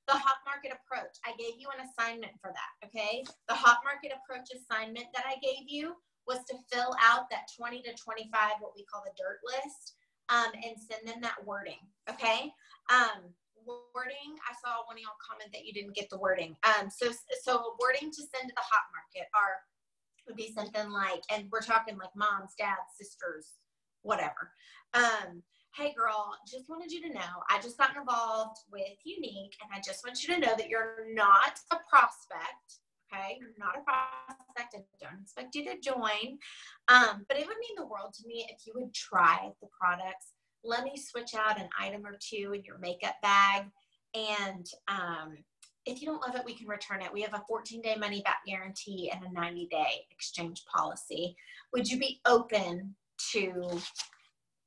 the hot market approach i gave you an assignment for that okay the hot market approach assignment that i gave you was to fill out that 20 to 25 what we call the dirt list um, and send them that wording okay um, wording i saw one of y'all comment that you didn't get the wording um, so so wording to send to the hot market are would be something like, and we're talking like moms, dads, sisters, whatever. Um, hey girl, just wanted you to know I just got involved with Younique and I just want you to know that you're not a prospect. Okay, you're not a prospect. I don't expect you to join. Um, but it would mean the world to me if you would try the products. Let me switch out an item or two in your makeup bag and um, if you don't love it, we can return it. We have a 14 day money back guarantee and a 90 day exchange policy. Would you be open to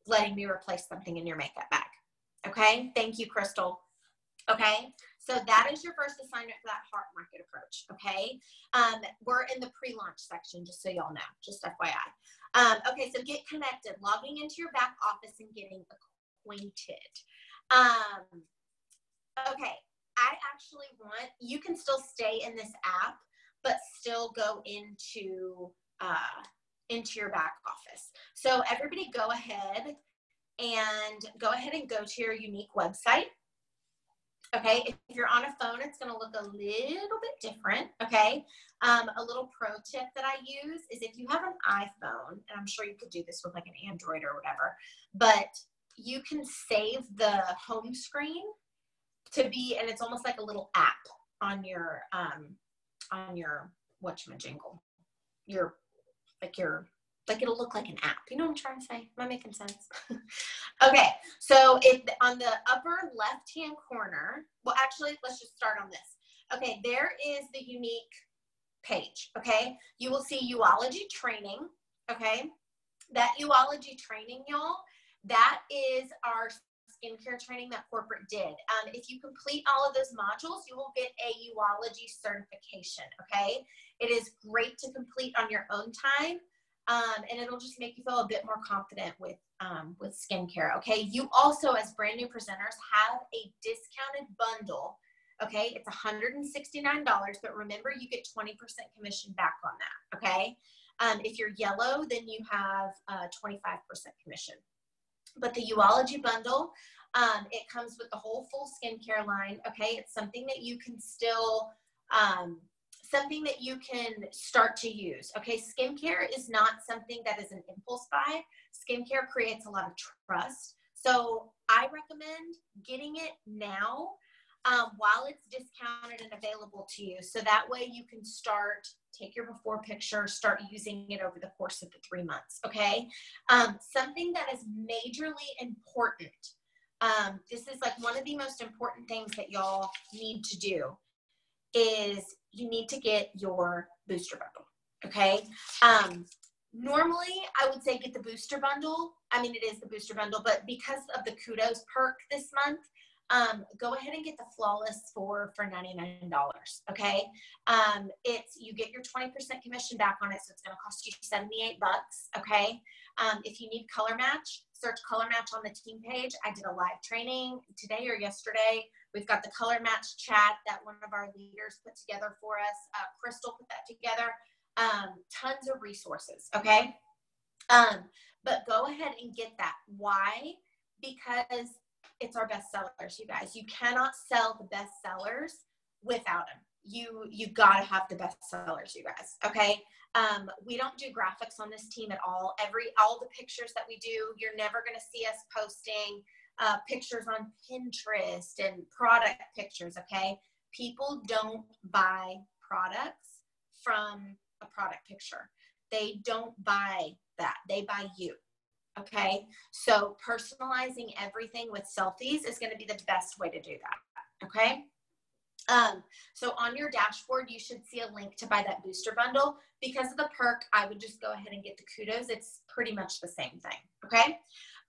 letting me replace something in your makeup bag? Okay, thank you, Crystal. Okay, so that is your first assignment for that hot market approach. Okay, um, we're in the pre launch section, just so y'all know, just FYI. Um, okay, so get connected, logging into your back office and getting acquainted. Um, okay, I actually want, you can still stay in this app, but still go into, uh, into your back office. So everybody go ahead and go ahead and go to your Younique website. Okay, if you're on a phone, it's going to look a little bit different. Okay, um, a little pro tip that I use is if you have an iPhone, and I'm sure you could do this with like an Android or whatever, but you can save the home screen to be, and it's almost like a little app on your um, on your whatchamajingle, your like your like it'll look like an app. You know what I'm trying to say? Am I making sense? *laughs* okay, so if on the upper left hand corner, well, actually, let's just start on this. Okay, there is the Younique page. Okay, you will see uology training. Okay, that uology training, y'all, that is our skincare training that corporate did. Um, if you complete all of those modules, you will get a uology certification. Okay, it is great to complete on your own time um, and it'll just make you feel a bit more confident with um, with skincare. Okay, you also as brand new presenters have a discounted bundle. Okay, it's $169, but remember you get 20% commission back on that. Okay, um, if you're yellow, then you have uh, 25% commission. But the Uology bundle, um, it comes with the whole full skincare line. Okay, it's something that you can still um, something that you can start to use. Okay, skincare is not something that is an impulse buy. Skincare creates a lot of trust. So I recommend getting it now um, while it's discounted and available to you. So that way you can start, take your before picture, start using it over the course of the three months. Okay, um, something that is majorly important. Um, this is like one of the most important things that y'all need to do is you need to get your booster bundle. Okay. Um, normally, I would say get the booster bundle. I mean, it is the booster bundle, but because of the kudos perk this month, um, go ahead and get the flawless for for $99 okay um, it's you get your 20% commission back on it so it's going to cost you 78 bucks okay um, if you need color match search color match on the team page i did a live training today or yesterday We've got the color match chat that one of our leaders put together for us. Uh, Crystal put that together. Um, tons of resources, okay? Um, but go ahead and get that. Why? Because it's our best sellers, you guys. You cannot sell the best sellers without them. You you gotta have the best sellers, you guys. Okay. Um, we don't do graphics on this team at all. Every all the pictures that we do, you're never gonna see us posting uh, pictures on Pinterest and product pictures, okay? People don't buy products from a product picture. They don't buy that. They buy you. Okay. So personalizing everything with selfies is going to be the best way to do that. Okay. Um, so on your dashboard, you should see a link to buy that booster bundle. Because of the perk, I would just go ahead and get the kudos. It's pretty much the same thing. Okay.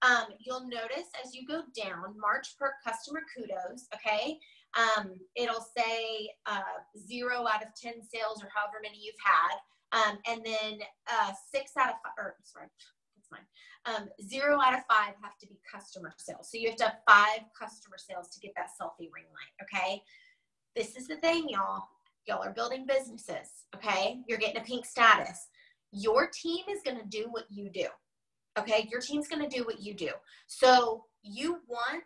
Um, you'll notice as you go down, March per customer kudos, okay? Um, it'll say uh, zero out of 10 sales or however many you've had. Um, and then uh, six out of five, or sorry, that's mine. Um, zero out of five have to be customer sales. So you have to have five customer sales to get that selfie ring light, okay? This is the thing, y'all. Y'all are building businesses, okay? You're getting a pink status. Your team is going to do what you do. Okay, your team's going to do what you do. So you want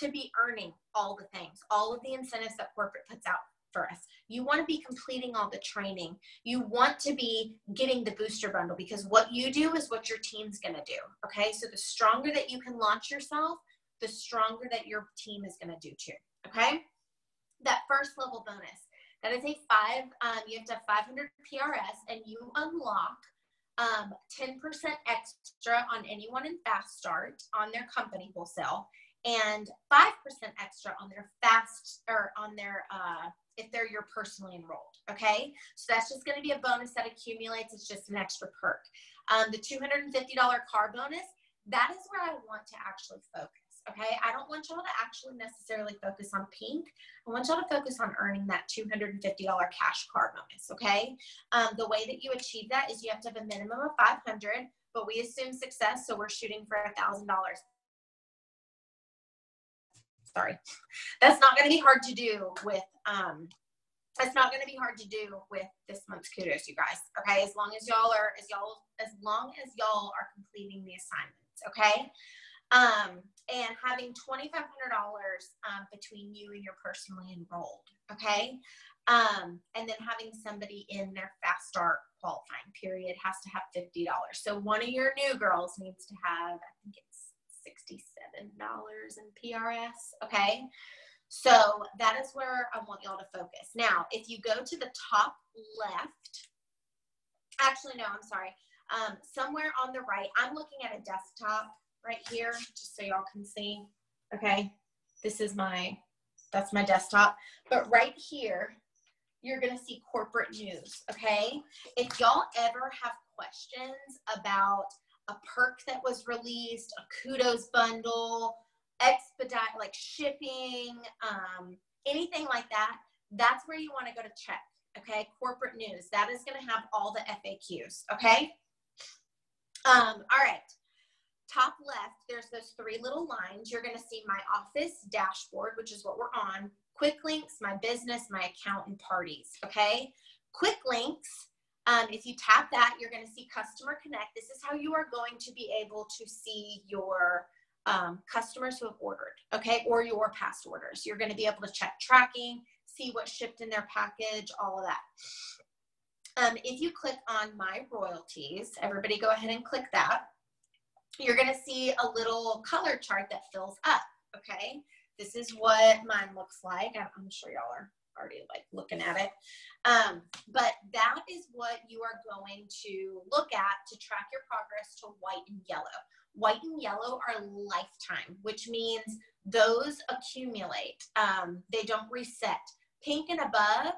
to be earning all the things, all of the incentives that corporate puts out for us. You want to be completing all the training. You want to be getting the booster bundle because what you do is what your team's going to do. Okay, so the stronger that you can launch yourself, the stronger that your team is going to do too. Okay, that first level bonus. That is a five, um, you have to have 500 PRS and you unlock um, 10% extra on anyone in Fast Start on their company wholesale, and 5% extra on their fast or on their uh, if they're your personally enrolled. Okay, so that's just going to be a bonus that accumulates. It's just an extra perk. Um, the $250 car bonus that is where I want to actually focus. Okay, I don't want y'all to actually necessarily focus on pink. I want y'all to focus on earning that $250 cash card bonus. Okay, um, the way that you achieve that is you have to have a minimum of 500, but we assume success, so we're shooting for a thousand dollars. Sorry, that's not going to be hard to do with. Um, it's not going to be hard to do with this month's kudos, you guys. Okay, as long as y'all are as y'all as long as y'all are completing the assignments. Okay. Um, and having $2,500 um, between you and your personally enrolled. Okay. Um, and then having somebody in their fast start qualifying period has to have $50. So one of your new girls needs to have, I think it's $67 in PRS. Okay. So that is where I want y'all to focus. Now, if you go to the top left, actually, no, I'm sorry. Um, somewhere on the right, I'm looking at a desktop right here, just so y'all can see. Okay, this is my, that's my desktop. But right here, you're gonna see corporate news, okay? If y'all ever have questions about a perk that was released, a kudos bundle, expedite, like shipping, um, anything like that, that's where you wanna go to check, okay? Corporate news, that is gonna have all the FAQs, okay? Um, all right, top left, there's those three little lines. You're going to see my office dashboard, which is what we're on, quick links, my business, my account, and parties. Okay. Quick links. Um, if you tap that, you're going to see customer connect. This is how you are going to be able to see your um, customers who have ordered, okay, or your past orders. You're going to be able to check tracking, see what shipped in their package, all of that. Um, if you click on my royalties, everybody go ahead and click that you're going to see a little color chart that fills up. Okay. This is what mine looks like. I'm sure y'all are already like looking at it. Um, but that is what you are going to look at to track your progress to white and yellow. White and yellow are lifetime, which means those accumulate. Um, they don't reset. Pink and above,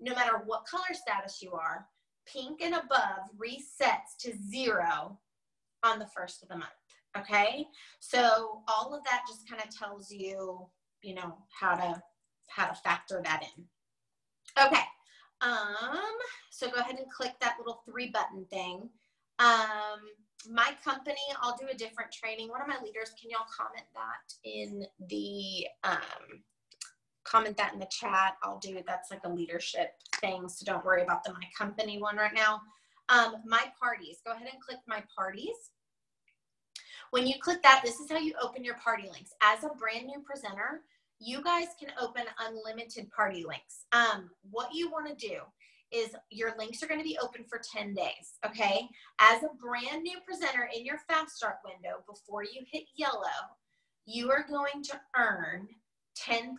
no matter what color status you are, pink and above resets to zero on the first of the month. Okay. So all of that just kind of tells you, you know, how to how to factor that in. Okay. Um, so go ahead and click that little three button thing. Um, my company, I'll do a different training. One of my leaders, can y'all comment that in the um, comment that in the chat? I'll do that's like a leadership thing. So don't worry about the my company one right now. Um, my parties, go ahead and click my parties. When you click that, this is how you open your party links. As a brand new presenter, you guys can open unlimited party links. Um, what you want to do is your links are going to be open for 10 days, okay? As a brand new presenter in your fast start window, before you hit yellow, you are going to earn 10%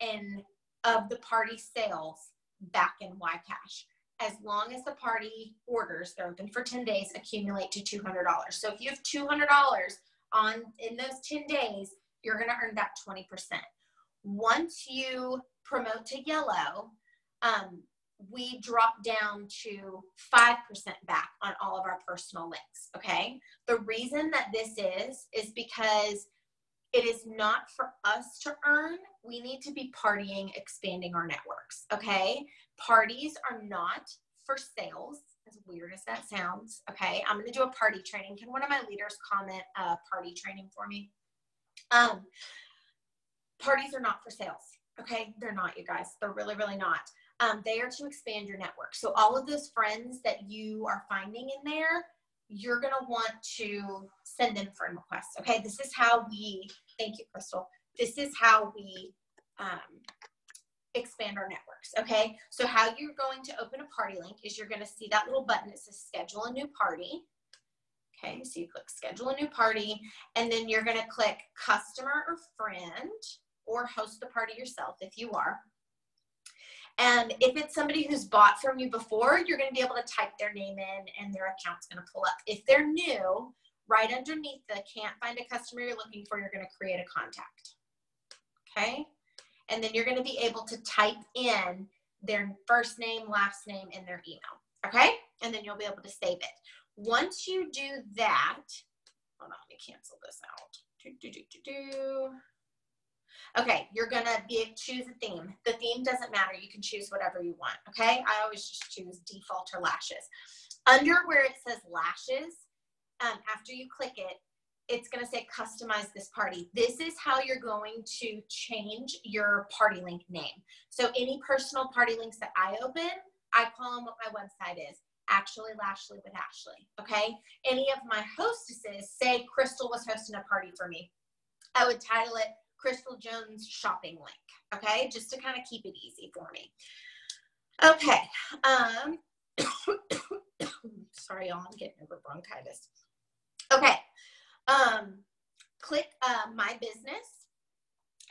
in of the party sales back in YCash as long as the party orders, they're open for 10 days, accumulate to $200. So if you have $200 on in those 10 days, you're going to earn that 20%. Once you promote to yellow, um, we drop down to 5% back on all of our personal links. Okay. The reason that this is, is because it is not for us to earn. We need to be partying, expanding our networks. Okay. Parties are not for sales, as weird as that sounds. Okay, I'm to do a party training. Can one of my leaders comment uh, party training for me? Um, parties are not for sales. Okay, they're not, you guys. They're really, really not. Um, they are to expand your network. So all of those friends that you are finding in there, you're going to want to send in friend requests. Okay, this is how we. Thank you, Crystal. This is how we um, expand our networks. Okay, so how you're going to open a party link is you're going to see that little button that says schedule a new party. Okay, so you click schedule a new party, and then you're going to click customer or friend or host the party yourself if you are. And if it's somebody who's bought from you before, you're going to be able to type their name in and their account's going to pull up. If they're new, right underneath the can't find a customer you're looking for, you're going to create a contact. Okay and then you're going to be able to type in their first name, last name, and their email. Okay? And then you'll be able to save it. Once you do that, hold on, let me cancel this out. Do, do, do, do, do. Okay, you're gonna be choose a theme. The theme doesn't matter. You can choose whatever you want. Okay, I always just choose default or lashes. Under where it says lashes, um, after you click it, it's to say customize this party. This is how you're going to change your party link name. So any personal party links that I open, I call them what my website is. Actually Lashley with Ashley. Okay. Any of my hostesses say Crystal was hosting a party for me. I would title it Crystal Jones shopping link. Okay. Just to kind of keep it easy for me. Okay. Um, *coughs* sorry, y'all. I'm getting over bronchitis. Okay. Um, click uh, my business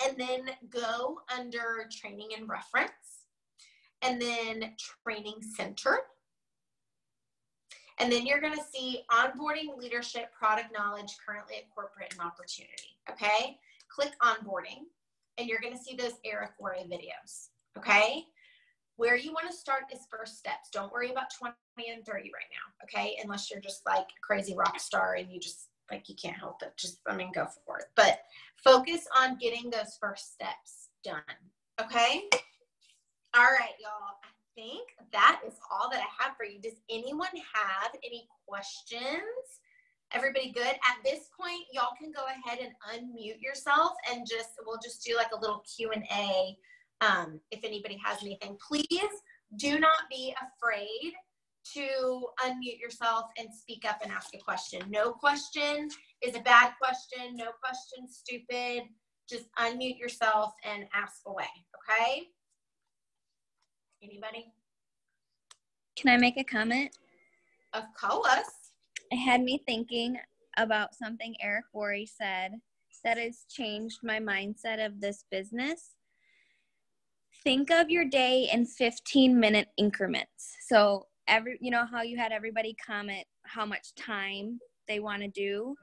and then go under training and reference and then training center. And then you're going to see onboarding, leadership, product knowledge, currently at corporate and opportunity. Okay. Click onboarding and you're going to see those Eric Worre videos. Okay. Where you want to start is first steps. Don't worry about 20 and 30 right now. Okay. Unless you're just like crazy rock star and you just like you can't help it. Just, I mean, go for it. But focus on getting those first steps done. Okay. All right, y'all. I think that is all that I have for you. Does anyone have any questions? Everybody good? At this point, y'all can go ahead and unmute yourself and just we'll just do like a little Q and A. Um, if anybody has anything, please do not be afraid to unmute yourself and speak up and ask a question. No question is a bad question. No question stupid. Just unmute yourself and ask away. Okay. Anybody? Can I make a comment? Of course. It had me thinking about something Eric Worre said that has changed my mindset of this business. Think of your day in 15 minute increments. So, every, you know, how you had everybody comment how much time they want to do.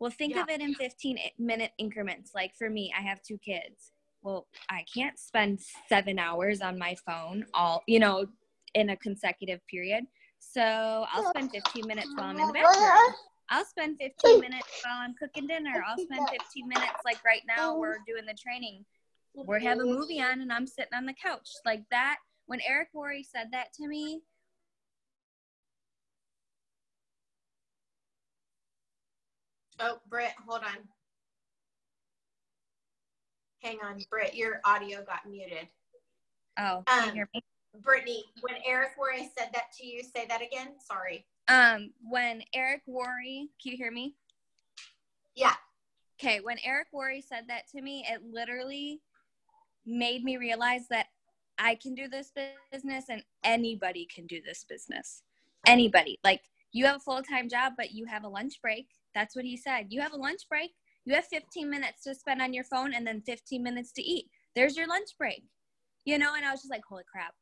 Well, think yeah. of it in 15 minute increments. Like for me, I have two kids well, I can't spend seven hours on my phone all, you know, in a consecutive period. So I'll spend 15 minutes while I'm in the bathroom. I'll spend 15 minutes while I'm cooking dinner. I'll spend 15 minutes, like right now, we're doing the training. We have a movie on and I'm sitting on the couch. Like that, when Eric Worre said that to me, Oh, Britt, hold on. Hang on, Britt, your audio got muted. Oh, can um, you hear me? Brittany, when Eric Worre said that to you, say that again. Sorry. Um, when Eric Worre, can you hear me? Yeah. Okay, when Eric Worre said that to me, it literally made me realize that I can do this business and anybody can do this business. Anybody. Like you have a full-time job, but you have a lunch break. That's what he said. You have a lunch break. You have 15 minutes to spend on your phone and then 15 minutes to eat. There's your lunch break. You know, and I was just like, holy crap,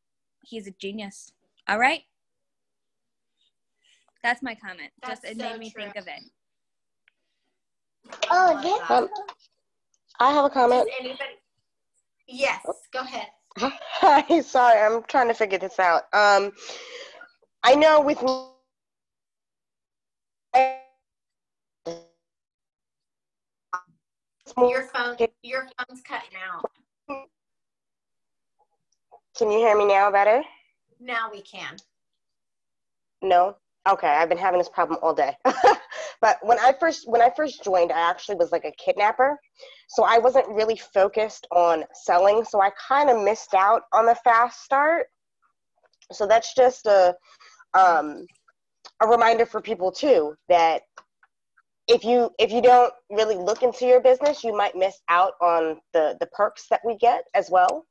he's a genius. All right. That's my comment. That's just it so made me true. think of it. Oh, yeah. Um, I have a comment. anybody? Yes, go ahead. *laughs* Hi, sorry, I'm trying to figure this out. Um, I know with me Your phone, your phone's cutting out. Can you hear me now better? Now we can. No. Okay, I've been having this problem all day. *laughs* but when I first when I first joined, I actually was like a kidnapper, so I wasn't really focused on selling. So I kind of missed out on the fast start. So that's just a um, a reminder for people too that if you if you don't really look into your business you might miss out on the the perks that we get as well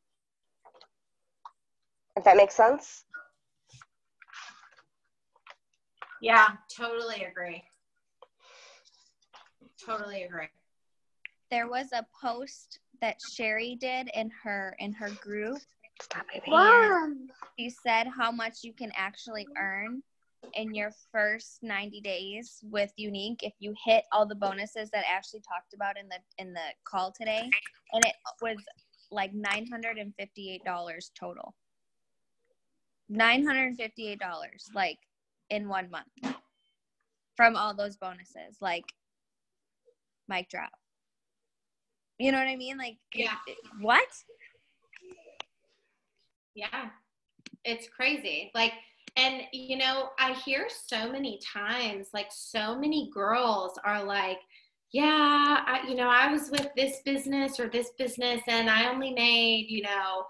if that makes sense? Yeah totally agree. Totally agree. There was a post that sherry did in her in her group. Stop she said how much you can actually earn in your first 90 days with Younique if you hit all the bonuses that ashley talked about in the in the call today. And it was like $958 total $958 like in one month from all those bonuses like mic drop. You know what i mean? Like yeah. what? Yeah. It's crazy. Like and, you know, I hear so many times, like, so many girls are like, yeah, I, you know, I was with this business or this business and I only made, you know,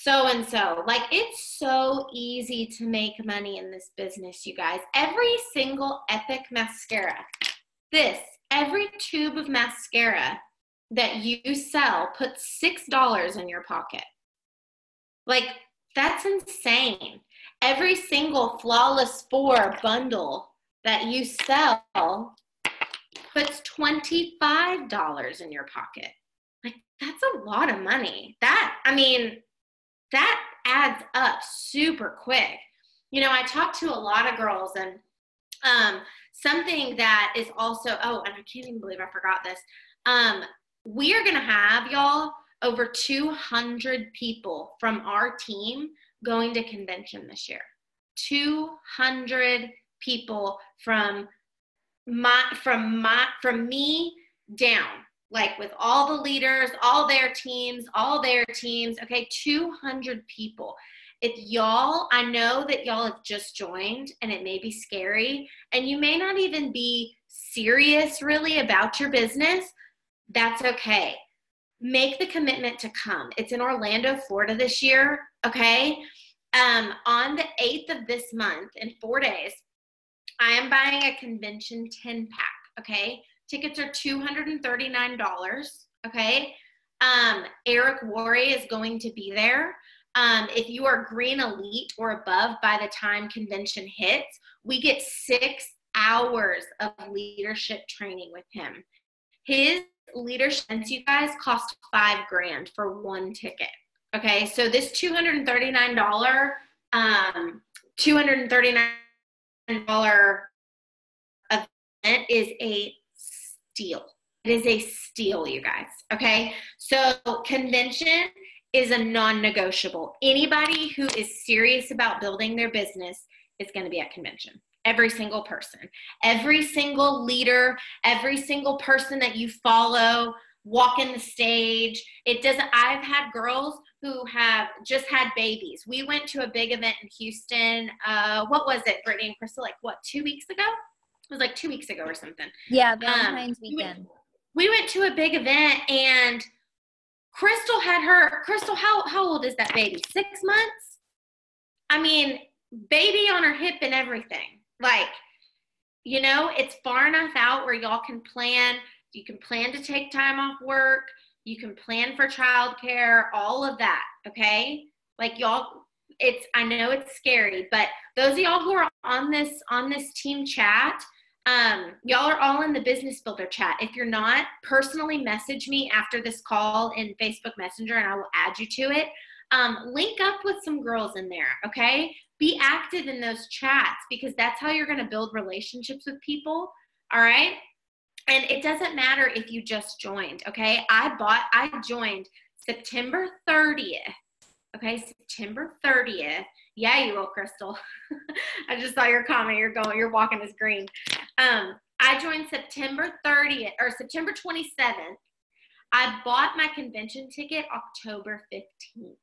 so and so. Like it's so easy to make money in this business, you guys. Every single Epic mascara, this, every tube of mascara that you sell puts $6 in your pocket. Like that's insane. Every single Flawless 4 bundle that you sell puts $25 in your pocket. Like that's a lot of money. That I mean, that adds up super quick. You know, I talk to a lot of girls and um, something that is also, oh, and I can't even believe I forgot this. Um, we are going to have y'all over 200 people from our team going to convention this year. 200 people from my from my from me down like with all the leaders, all their teams, all their teams. Okay, 200 people. If y'all, I know that y'all have just joined and it may be scary, and you may not even be serious really about your business, that's okay. Make the commitment to come. It's in Orlando, Florida this year, okay? Um, on the 8th of this month, in four days, I am buying a convention 10 pack, okay? Tickets are $239. Okay. Um, Eric Worre is going to be there. Um, if you are green elite or above by the time convention hits, we get six hours of leadership training with him. His leadership, you guys, cost five grand for one ticket. Okay, so this $239, um, $239 event is a steal. It is a steal, you guys. Okay. So, convention is a non negotiable. Anybody who is serious about building their business is going to be at convention. Every single person, every single leader, every single person that you follow, walking the stage. It doesn't, I've had girls who have just had babies. We went to a big event in Houston. Uh, what was it, Brittany and Crystal? Like, what, two weeks ago? Was like two weeks ago or something. Yeah, um, Valentine's um, weekend. We went, we went to a big event and Crystal had her Crystal, how how old is that baby? Six months? I mean, baby on her hip and everything. Like, you know, it's far enough out where y'all can plan. You can plan to take time off work. You can plan for childcare, all of that. Okay. Like y'all, it's I know it's scary, but those of y'all who are on this on this team chat, um, y'all are all in the business builder chat. If you're not, personally message me after this call in Facebook Messenger and I will add you to it. Um, link up with some girls in there, okay? Be active in those chats because that's how you're to build relationships with people, all right? And it doesn't matter if you just joined, okay? I bought, I joined September 30th, okay? September 30th yeah, you will, Crystal. *laughs* I just saw your comment. You're going, you're walking this green. Um, I joined September 30th or September 27th. I bought my convention ticket October 15th.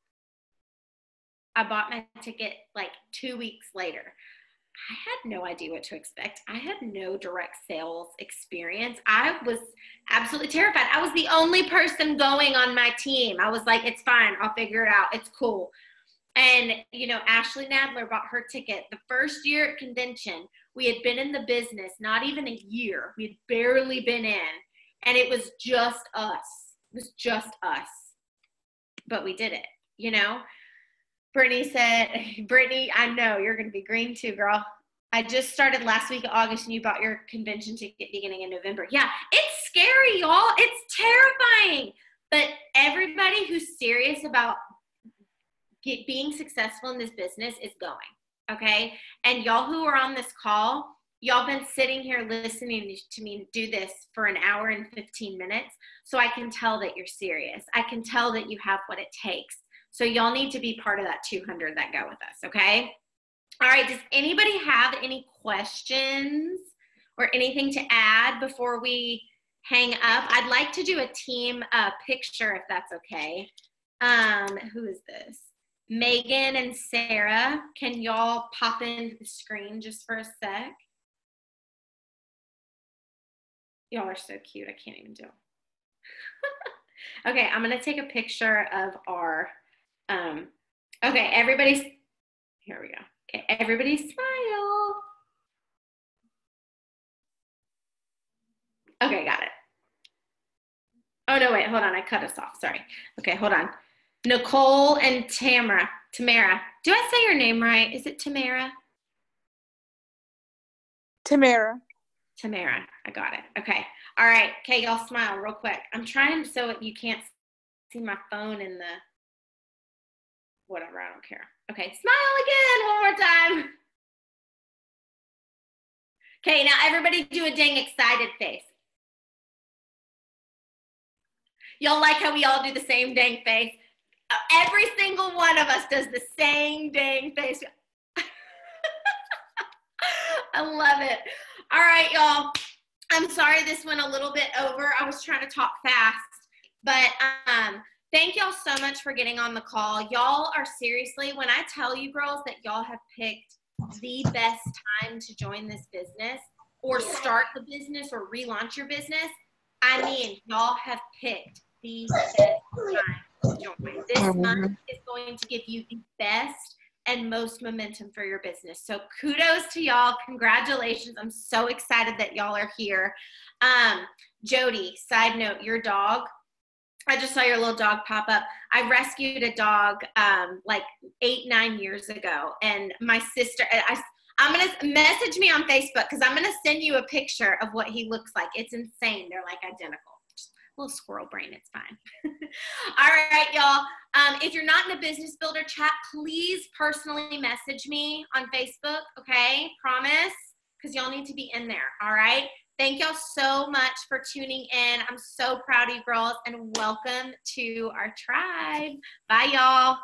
I bought my ticket like two weeks later. I had no idea what to expect. I had no direct sales experience. I was absolutely terrified. I was the only person going on my team. I was like, it's fine. I'll figure it out. It's cool. And, you know, Ashley Nadler bought her ticket the first year at convention. We had been in the business not even a year, we had barely been in, and it was just us. It was just us. But we did it, you know? Brittany said, *laughs* Brittany, I know you're going to be green too, girl. I just started last week of August and you bought your convention ticket beginning in November. Yeah, it's scary, y'all. It's terrifying. But everybody who's serious about get, being successful in this business is going. Okay. And y'all who are on this call, y'all been sitting here listening to me do this for an hour and 15 minutes. So I can tell that you're serious. I can tell that you have what it takes. So y'all need to be part of that 200 that go with us. Okay. All right. Does anybody have any questions or anything to add before we hang up? I'd like to do a team uh, picture if that's okay. Um, who is this? Megan and Sarah, can y'all pop into the screen just for a sec? Y'all are so cute. I can't even do. it. *laughs* okay, I'm gonna take a picture of our um, Okay, everybody's here we go. Okay, everybody smile. Okay, got it. Oh no, wait, hold on. I cut us off. Sorry. Okay, hold on. Nicole and Tamara. Tamara. Do I say your name right? Is it Tamara? Tamara. Tamara. I got it. Okay. All right. Okay, y'all smile real quick. I'm trying so you can't see my phone in the whatever. I don't care. Okay, smile again one more time. Okay, now everybody do a dang excited face. Y'all like how we all do the same dang face? Every single one of us does the same dang face. *laughs* I love it. All right, y'all. I'm sorry this went a little bit over. I was trying to talk fast, but um, thank y'all so much for getting on the call. Y'all are seriously, when I tell you girls that y'all have picked the best time to join this business or start the business or relaunch your business, I mean, y'all have picked the best time join. This mm-hmm. month is going to give you the best and most momentum for your business. So kudos to y'all. Congratulations. I'm so excited that y'all are here. Um, Jody, side note, your dog I just saw your little dog pop up. I rescued a dog um, like eight, nine years ago, and my sister. I, I'm gonna message me on Facebook because I'm gonna send you a picture of what he looks like. It's insane. They're like identical. Little squirrel brain. It's fine. *laughs* All right, y'all. Um, if you're not in the business builder chat, please personally message me on Facebook. Okay, promise, because y'all need to be in there. All right. Thank y'all so much for tuning in. I'm so proud of you girls and welcome to our tribe. Bye, y'all.